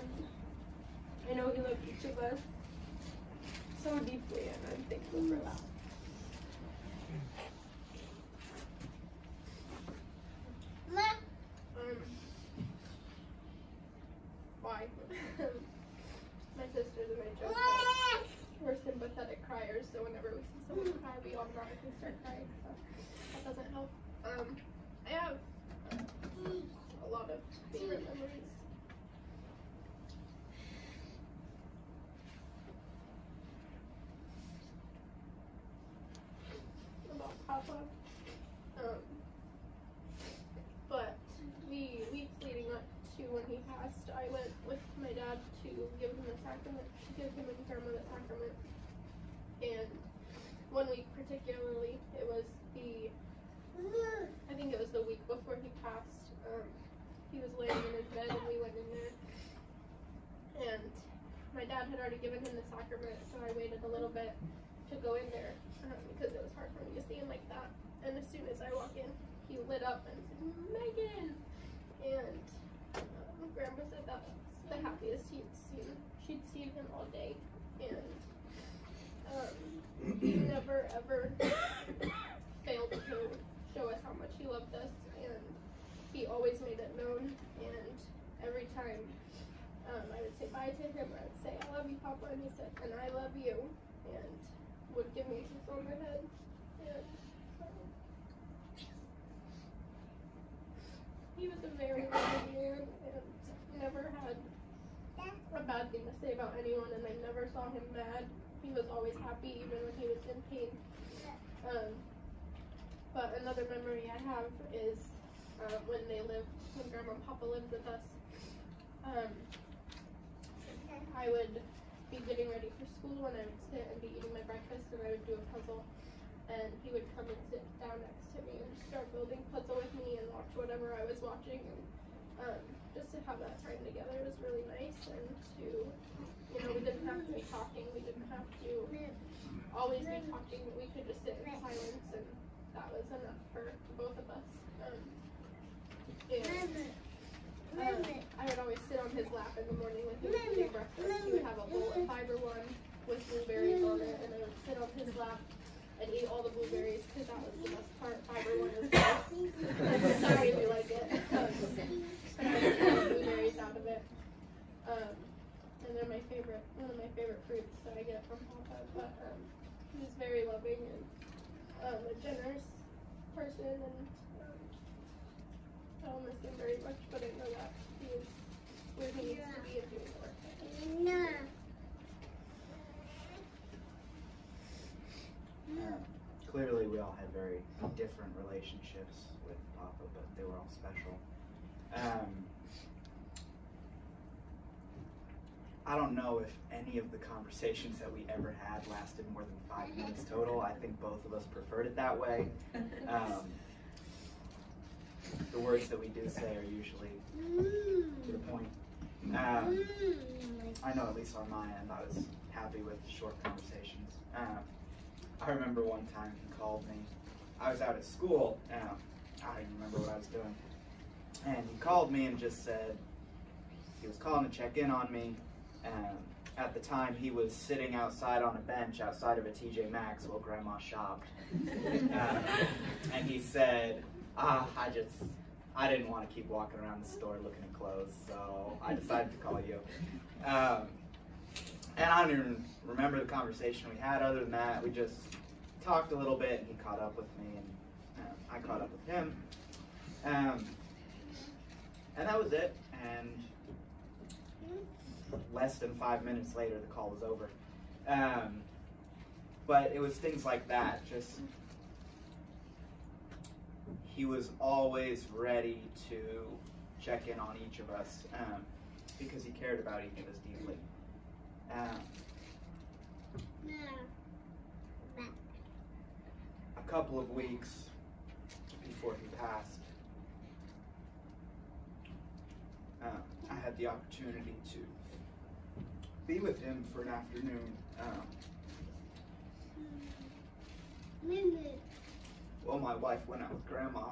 I know he loved each of us so deeply, and I'm thankful for that. Um, why? My sisters and I joke that we're sympathetic criers, so whenever we see someone cry, we automatically start crying. So that doesn't help. Um, I have uh, a lot of favorite memories. about Papa. Um, but the weeks leading up to when he passed, I went with my dad to give him the sacrament, to give him and grandma the sacrament. And one week particularly, it was the, I think it was the week before he passed. Um, he was laying in his bed and we went in there. And my dad had already given him the sacrament, so I waited a little bit to go in there um, because it was hard for me to see him like that. And as soon as I walk in, he lit up and said, Megan! And um, Grandma said that was the happiest he'd seen. She'd see him all day. And um, he never ever failed to show us how much he loved us. And he always made it known. And every time um, I would say bye to him, I would say, I love you, Papa. And he said, and I love you. And would give me a kiss on the head. And um, he was a very loving man and never had a bad thing to say about anyone and I never saw him mad. He was always happy even when he was in pain. Um, but another memory I have is uh, when they lived, when Grandma and Papa lived with us. Um, I would be getting ready for school and I would sit and be eating my breakfast and I would do a puzzle and he would come and sit down next to me and start building puzzle with me and watch whatever I was watching and um, just to have that time together was really nice and to you know we didn't have to be talking we didn't have to always be talking we could just sit in silence and that was enough for both of us um, and um, I would always sit on his lap in the morning with him eating breakfast. He would have a bowl of fiber one with blueberries on it, and I would sit on his lap and eat all the blueberries because that was the best part. Fiber one is best. I'm sorry if you like it. Um, but I would the blueberries out of it. Um, and they're my favorite, one of my favorite fruits that I get from Papa. But um, he was very loving and um, a generous person and I'll miss him very much, but I know that he is where he needs to be and doing the work. Uh, clearly, we all had very different relationships with Papa, but they were all special. Um, I don't know if any of the conversations that we ever had lasted more than five minutes total. I think both of us preferred it that way. Um, the words that we do say are usually to the point. Um, I know, at least on my end, I was happy with short conversations. Um, I remember one time he called me. I was out at school. Um, I don't even remember what I was doing. And he called me and just said he was calling to check in on me. Um, at the time, he was sitting outside on a bench outside of a TJ Maxx while Grandma shopped. Um, and he said, Uh, I just, I didn't want to keep walking around the store looking at clothes, so I decided to call you. Um, and I don't even remember the conversation we had. Other than that, we just talked a little bit, and he caught up with me, and um, I caught up with him. Um, and that was it. And less than five minutes later, the call was over. Um, but it was things like that. Just he was always ready to check in on each of us um, because he cared about each of us deeply. Um, a couple of weeks before he passed, um, I had the opportunity to be with him for an afternoon. Um, well, my wife went out with Grandma,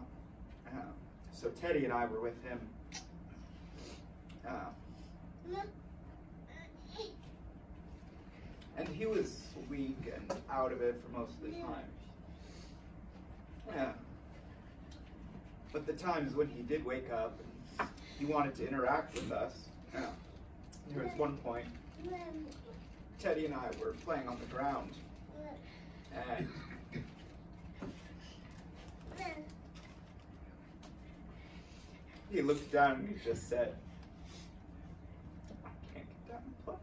um, so Teddy and I were with him. Um, and he was weak and out of it for most of the time. Yeah. But the times when he did wake up and he wanted to interact with us, yeah. there was one point Teddy and I were playing on the ground, and he looked down and he just said, I can't get down and play.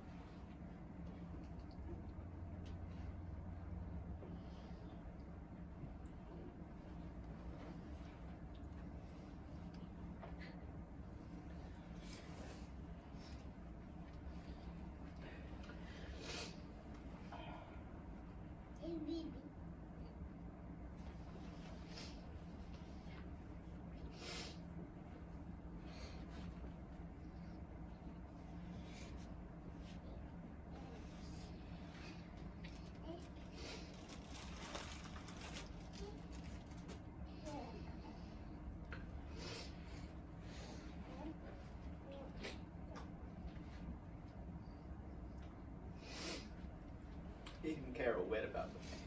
A whit about the pain.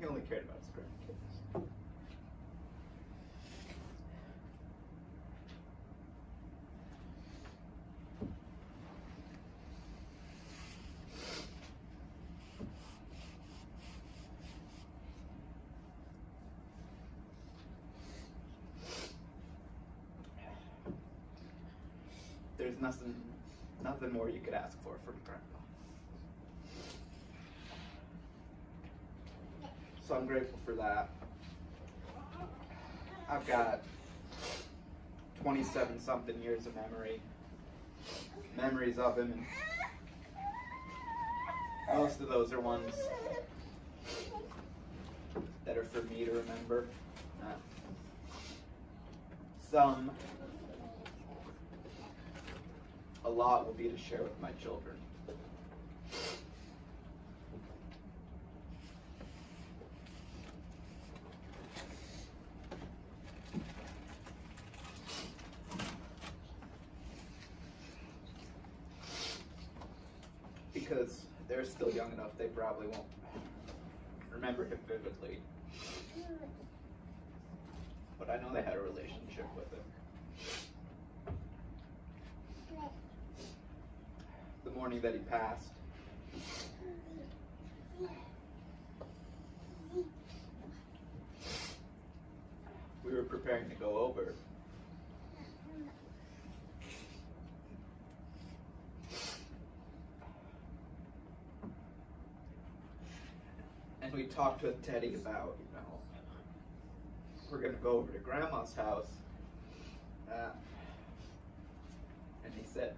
He only cared about his grandkids. There's nothing, nothing more you could ask for from grandpa. So I'm grateful for that. I've got 27 something years of memory, memories of him, and most of those are ones that are for me to remember. Uh, some, a lot will be to share with my children. because they're still young enough, they probably won't remember him vividly. But I know they had a relationship with him. Morning that he passed, we were preparing to go over. and we talked with Teddy about, you know, we're gonna go over to Grandma's house. Uh, and he said,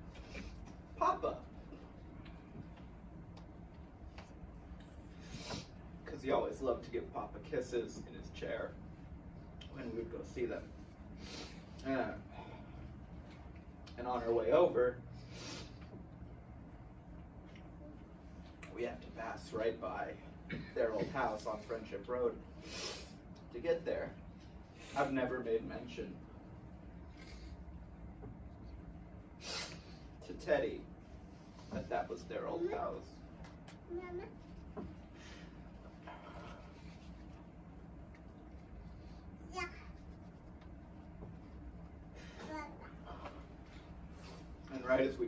Papa. he always loved to give Papa kisses in his chair when we'd go see them. Uh, and on our way over, we have to pass right by their old house on Friendship Road to get there. I've never made mention to Teddy that that was their old house.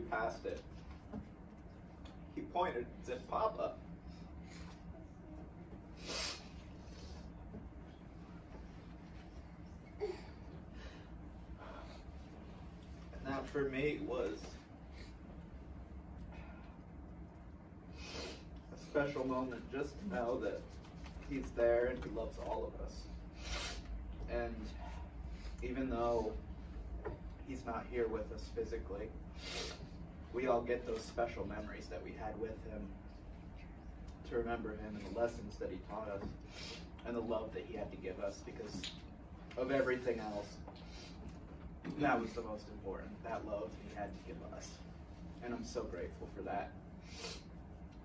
Passed it, he pointed and said, Papa. And that for me was a special moment just to know that he's there and he loves all of us. And even though he's not here with us physically, we all get those special memories that we had with him to remember him and the lessons that he taught us and the love that he had to give us because of everything else. That was the most important, that love he had to give us. And I'm so grateful for that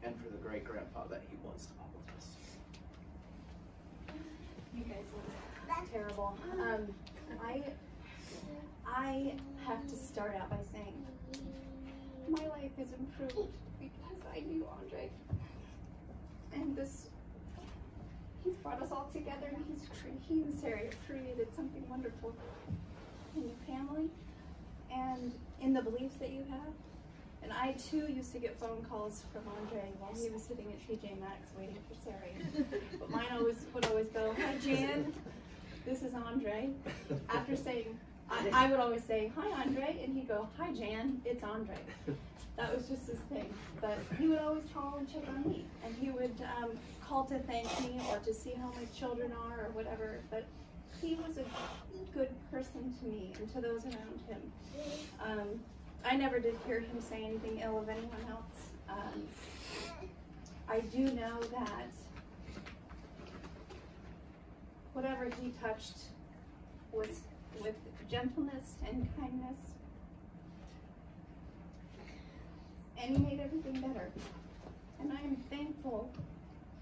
and for the great grandpa that he was to all of us. You guys look terrible. Um, I I have to start out by saying my life is improved because I knew Andre. And this, he's brought us all together and he's, he and Sarah created something wonderful in your family and in the beliefs that you have. And I too used to get phone calls from Andre while he was sitting at TJ Maxx waiting for Sarah. But mine always would always go, Hi Jan, this is Andre. After saying, I, I would always say, Hi Andre, and he'd go, Hi Jan, it's Andre. That was just his thing. But he would always call and check on me. And he would um, call to thank me or to see how my children are or whatever. But he was a good person to me and to those around him. Um, I never did hear him say anything ill of anyone else. Um, I do know that whatever he touched was with gentleness and kindness. And he made everything better. And I am thankful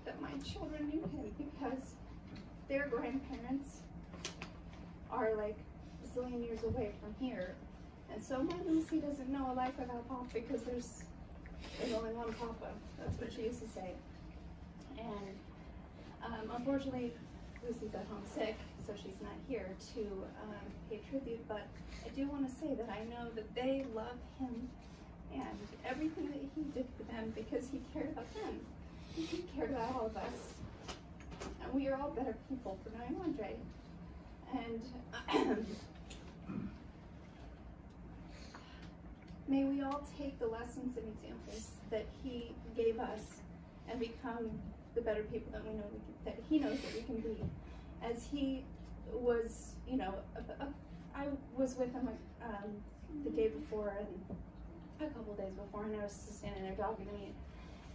that my children knew him because their grandparents are like a zillion years away from here. And so my Lucy doesn't know a life without Pop because there's there's only one Papa. That's what she used to say. And um, unfortunately, Lucy's at home sick, so she's not here to um, pay tribute. But I do want to say that I know that they love him and everything that he did for them because he cared about them. He cared about all of us. And we are all better people for knowing Andre. And may we all take the lessons and examples that he gave us and become the better people that we know we can, that he knows that we can be. As he was, you know, I was with him um, the day before and a couple days before, and I was just standing there talking to me.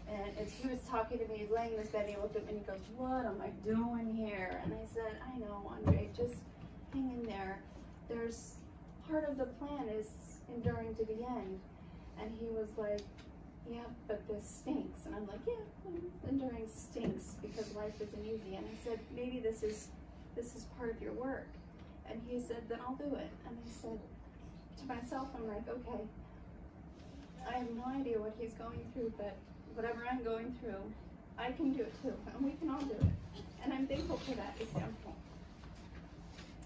And as he was talking to me, laying in this bed, he looked at me and he goes, What am I doing here? And I said, I know, Andre, just hang in there. There's part of the plan is enduring to the end. And he was like, Yeah, but this stinks. And I'm like, Yeah, enduring stinks because life isn't easy. And I said, Maybe this is this is part of your work. And he said, Then I'll do it. And I said to myself, I'm like, okay, I have no idea what he's going through, but whatever I'm going through, I can do it too, and we can all do it. And I'm thankful for that example.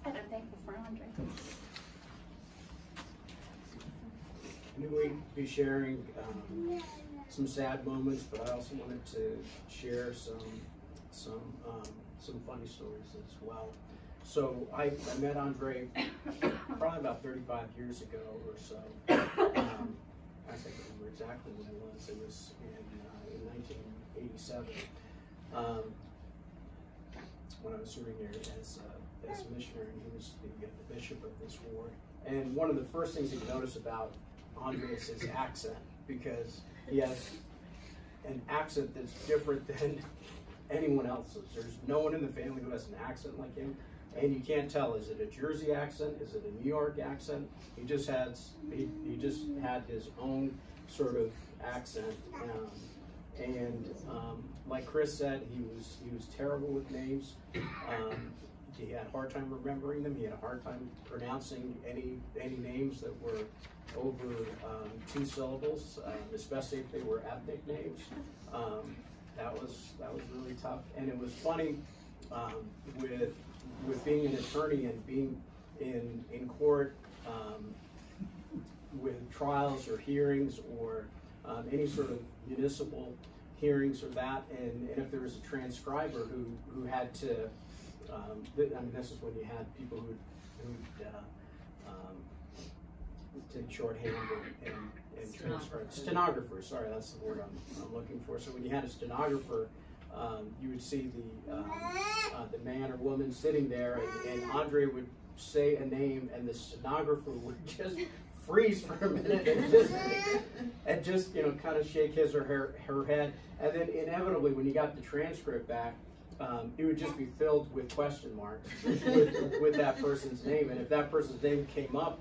And I'm thankful for Andre. I knew we'd be sharing um, some sad moments, but I also wanted to share some some um, some funny stories as well. So I, I met Andre probably about 35 years ago or so. Um, I can't remember exactly when it was. It was in, uh, in 1987 um, when I was serving there as, uh, as a missionary. And he was the, the bishop of this ward. And one of the first things you notice about Andre is his accent because he has an accent that's different than anyone else's. There's no one in the family who has an accent like him. And you can't tell, is it a Jersey accent? Is it a New York accent? He just has, he, he just had his own sort of accent. Um, and um, like Chris said, he was he was terrible with names. Um, he had a hard time remembering them. He had a hard time pronouncing any any names that were over um, two syllables, um, especially if they were ethnic names. Um, that was that was really tough, and it was funny um, with with being an attorney and being in in court um, with trials or hearings or um, any sort of municipal hearings or that, and, and if there was a transcriber who who had to, um, th- I mean, this is when you had people who who uh, um, did shorthand and, and, and transcribe stenographers. Sorry, that's the word I'm, I'm looking for. So when you had a stenographer um, you would see the um, uh, the man or woman sitting there, and, and, Andre would say a name, and the stenographer would just freeze for a minute and just and just you know kind of shake his or her her head, and then inevitably when you got the transcript back. Um, it would just be filled with question marks with, with that person's name, and if that person's name came up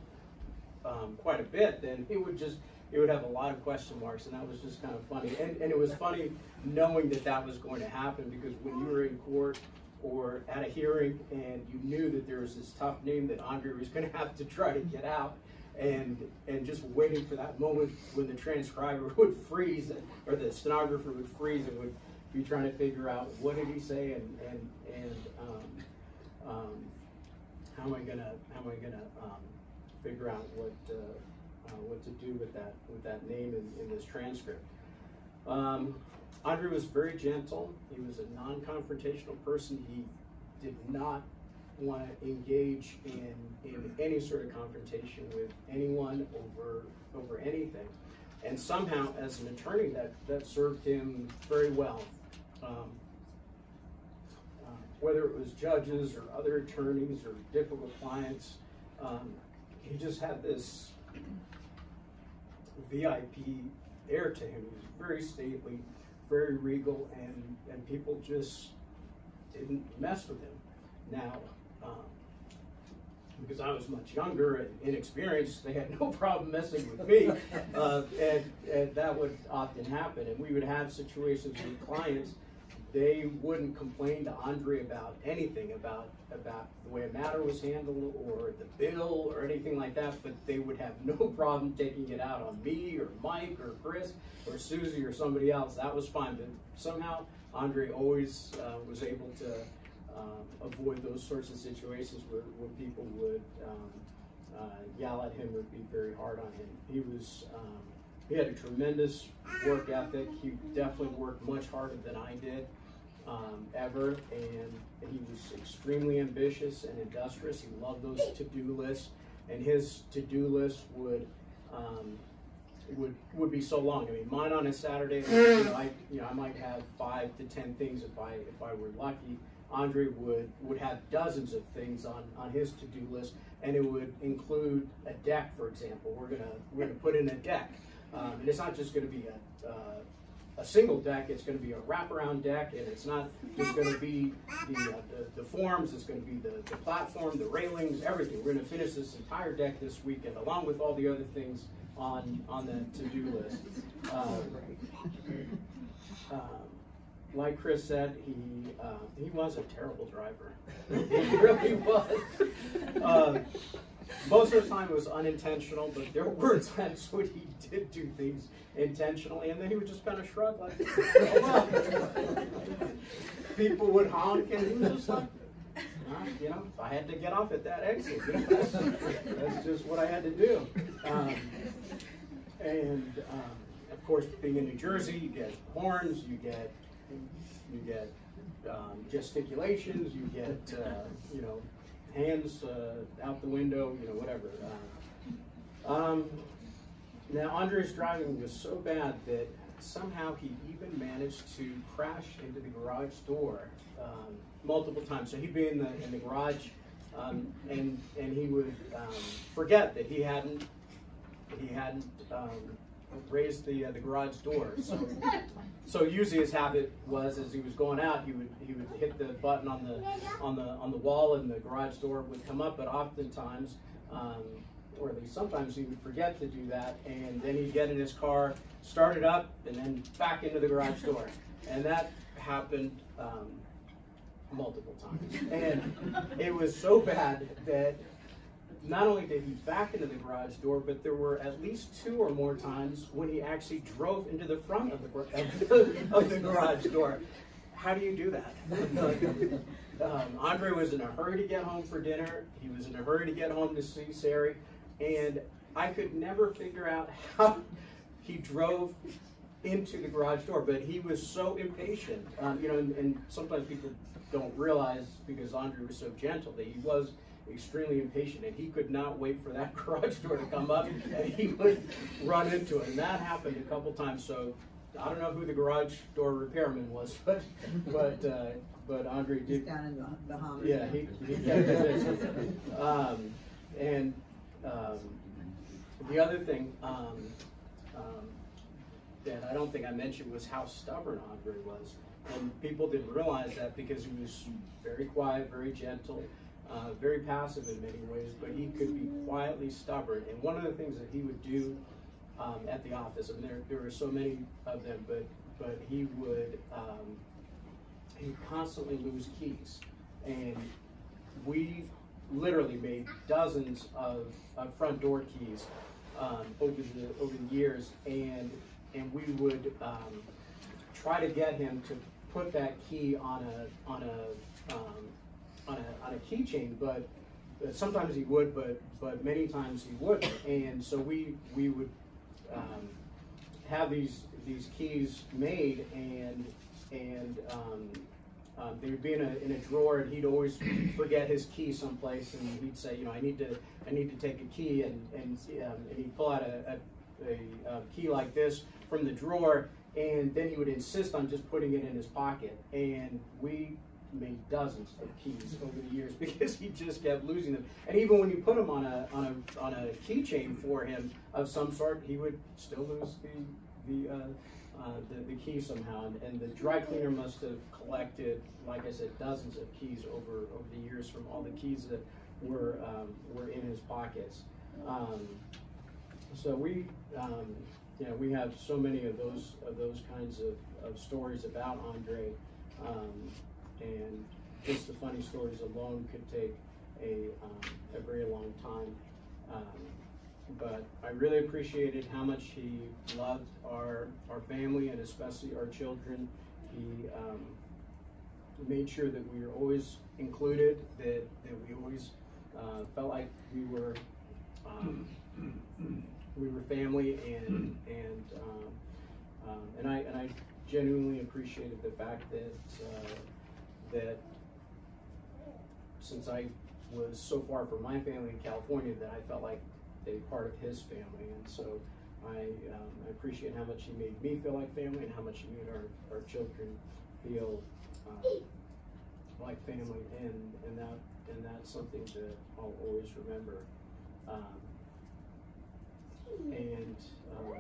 um, quite a bit, then it would just it would have a lot of question marks, and that was just kind of funny. And, and it was funny knowing that that was going to happen because when you were in court or at a hearing and you knew that there was this tough name that Andre was going to have to try to get out, and and just waiting for that moment when the transcriber would freeze or the stenographer would freeze and would be trying to figure out what did he say and and and um, um, how am I gonna how am I gonna um, figure out what. Uh, uh, what to do with that with that name in, in this transcript. Um, Andre was very gentle. He was a non-confrontational person. He did not want to engage in, in any sort of confrontation with anyone over over anything. And somehow, as an attorney, that, that served him very well. Um, uh, whether it was judges or other attorneys or difficult clients, um, he just had this VIP air to him. He was very stately, very regal, and, and people just didn't mess with him. Now, um, because I was much younger and inexperienced, they had no problem messing with me, uh, and, and that would often happen. And we would have situations with clients they wouldn't complain to Andre about anything about about the way a matter was handled or the bill or anything like that, but they would have no problem taking it out on me or Mike or Chris or Susie or somebody else. That was fine, but somehow Andre always uh, was able to um, avoid those sorts of situations where, where people would um, uh, yell at him or be very hard on him. He was um, he had a tremendous work ethic. He definitely worked much harder than I did um, ever, and he was extremely ambitious and industrious. He loved those to-do lists, and his to-do list would um, would would be so long. I mean, mine on a Saturday, you know, I you know I might have five to ten things if I if I were lucky. Andre would would have dozens of things on on his to-do list, and it would include a deck, for example. We're gonna we're gonna put in a deck, um, and it's not just gonna be a uh, a single deck, it's going to be a wraparound deck, and it's not just going to be the, uh, the, the, forms, it's going to be the, the platform, the railings, everything. We're going to finish this entire deck this weekend, along with all the other things on, on the to-do list. Um, um, like Chris said, he uh, he was a terrible driver. he really was. Uh, most of the time it was unintentional, but there were times when he did do things intentionally, and then he would just kind of shrug like, people would honk, and he was just like, you know, I had to get off at that exit. You know, that's, that's, just what I had to do. Um, and um, of course, being in New Jersey, you get horns, you get you get um, gesticulations, you get uh, you know hands uh, out the window, you know whatever. Uh, um, now, Andre's driving was so bad that somehow he even managed to crash into the garage door um, multiple times. So he'd be in the in the garage, um, and and he would um, forget that he hadn't he hadn't um, raised the uh, the garage door. So so usually his habit was as he was going out, he would he would hit the button on the on the on the wall, and the garage door would come up. But oftentimes. Um, or at least sometimes he would forget to do that, and then he'd get in his car, start it up, and then back into the garage door. And that happened um, multiple times. And it was so bad that not only did he back into the garage door, but there were at least two or more times when he actually drove into the front of the, of the, garage door. How do you do that? um, Andre was in a hurry to get home for dinner. He was in a hurry to get home to see Sari. And I could never figure out how he drove into the garage door, but he was so impatient. Um, you know, and, and sometimes people don't realize because Andre was so gentle that he was extremely impatient and he could not wait for that garage door to come up and he would run into it. And that happened a couple times. So I don't know who the garage door repairman was, but but uh, but Andre did. He's down in the Bahamas. Yeah, he, he kept it. um, and um, the other thing um, um, that I don't think I mentioned was how stubborn Andre was. And people didn't realize that because he was very quiet, very gentle, uh, very passive in many ways, but he could be quietly stubborn. And one of the things that he would do um, at the office, I mean, there, there were so many of them, but, but he would um, he would constantly lose keys. And we literally made dozens of, of front door keys um, over the over the years, and and we would um, try to get him to put that key on a on a um, on a on a keychain, but sometimes he would, but but many times he wouldn't, and so we we would um, have these these keys made, and and um, um, they would be in a, in a drawer, and he'd always forget his key someplace, and he'd say, you know, I need to I need to take a key, and and, um, and he'd pull out a, a, a, a key like this from the drawer, and then he would insist on just putting it in his pocket, and we made dozens of keys over the years because he just kept losing them. And even when you put them on a on a on a keychain for him of some sort, he would still lose the the uh, uh, the, the key somehow. And, and the dry cleaner must have collected, like I said, dozens of keys over over the years from all the keys that were um, were in his pockets. Um, so we. Um, you know, we have so many of those of those kinds of, of stories about Andre. And just the funny stories alone could take a, um, a very long time. Um, but I really appreciated how much he loved our, our family and especially our children. He um, made sure that we were always included, that, that we always uh, felt like we were um, we were family and and um, um, and I and I genuinely appreciated the fact that uh, that since I was so far from my family in California that I felt like they were part of his family, and so I, um, I appreciate how much he made me feel like family and how much he made our, our children feel um, like family, and, and that and that's something that I'll always remember. Um, and um,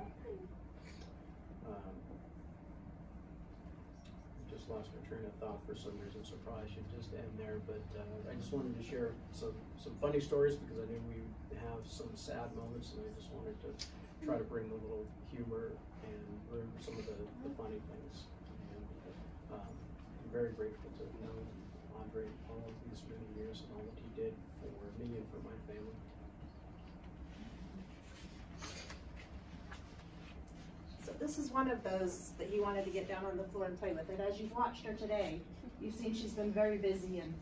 um, just lost my train of thought for some reason, so probably should just end there. But uh, I just wanted to share some some funny stories because I knew we have some sad moments, and I just wanted to try to bring a little humor and remember some of the, the funny things. And um, I'm very grateful to know Andre all of these many years and all that he did for me and for my family. This is one of those that he wanted to get down on the floor and play with. And as you've watched her today, you've seen she's been very busy and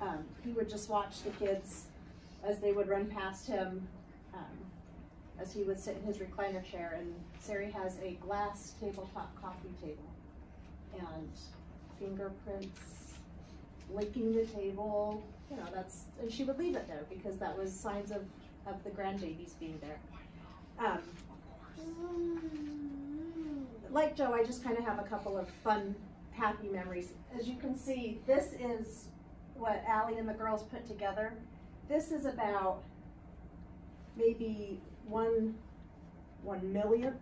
um, he would just watch the kids as they would run past him um, as he would sit in his recliner chair. And Sari has a glass tabletop coffee table and fingerprints licking the table. You know, that's, and she would leave it there because that was signs of, of the grandbabies being there. Um, like Joe, I just kind of have a couple of fun, happy memories. As you can see, this is what Allie and the girls put together. This is about maybe one one millionth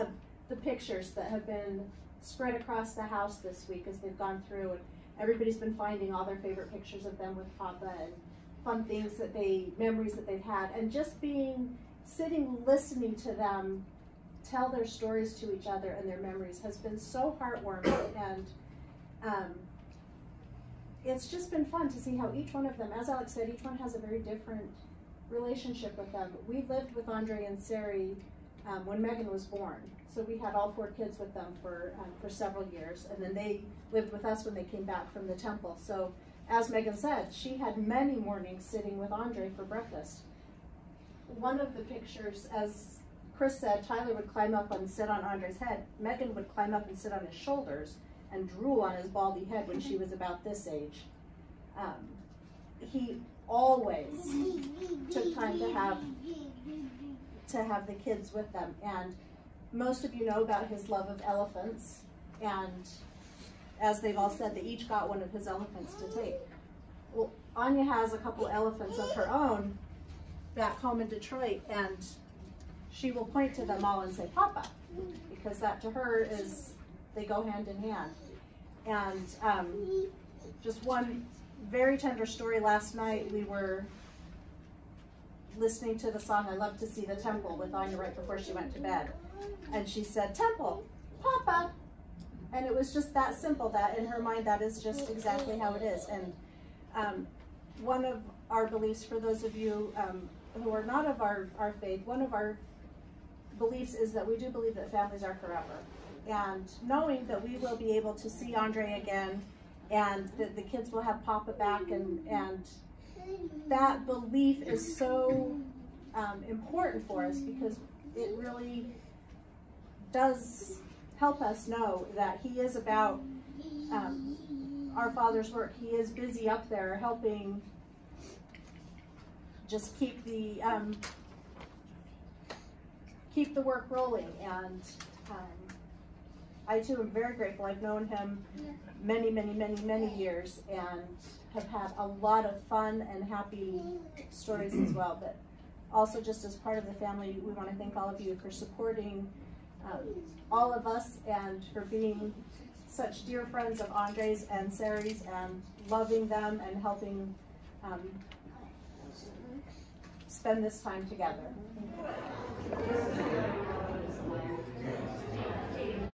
of the pictures that have been spread across the house this week as they've gone through and everybody's been finding all their favorite pictures of them with Papa and fun things that they memories that they've had and just being sitting listening to them tell their stories to each other and their memories has been so heartwarming and um, it's just been fun to see how each one of them, as Alex said, each one has a very different relationship with them. We lived with Andre and Sari um, when Megan was born. So we had all four kids with them for, um, for several years. And then they lived with us when they came back from the temple. So as Megan said, she had many mornings sitting with Andre for breakfast. One of the pictures, as Chris said, Tyler would climb up and sit on Andre's head. Megan would climb up and sit on his shoulders and drool on his baldy head when she was about this age. Um, he always took time to have to have the kids with them. And most of you know about his love of elephants. And as they've all said, they each got one of his elephants to take. Well, Anya has a couple elephants of her own back home in Detroit, and she will point to them all and say, Papa, because that to her is, they go hand in hand. And um, just one very tender story last night, we were listening to the song I Love to See the Temple with Anya right before she went to bed. And she said, Temple, Papa. And it was just that simple that in her mind, that is just exactly how it is. And um, one of our beliefs, for those of you um, who are not of our, our faith, one of our beliefs is that we do believe that families are forever. And knowing that we will be able to see Andre again and that the kids will have Papa back and, and that belief is so um, important for us because it really does help us know that he is about um, our Father's work. He is busy up there helping just keep the um, keep the work rolling. And um, I too am very grateful. I've known him many, many, many, many years and have had a lot of fun and happy stories as well. But also, just as part of the family, we want to thank all of you for supporting um, all of us and for being such dear friends of Andre's and Sari's and loving them and helping um, spend this time together.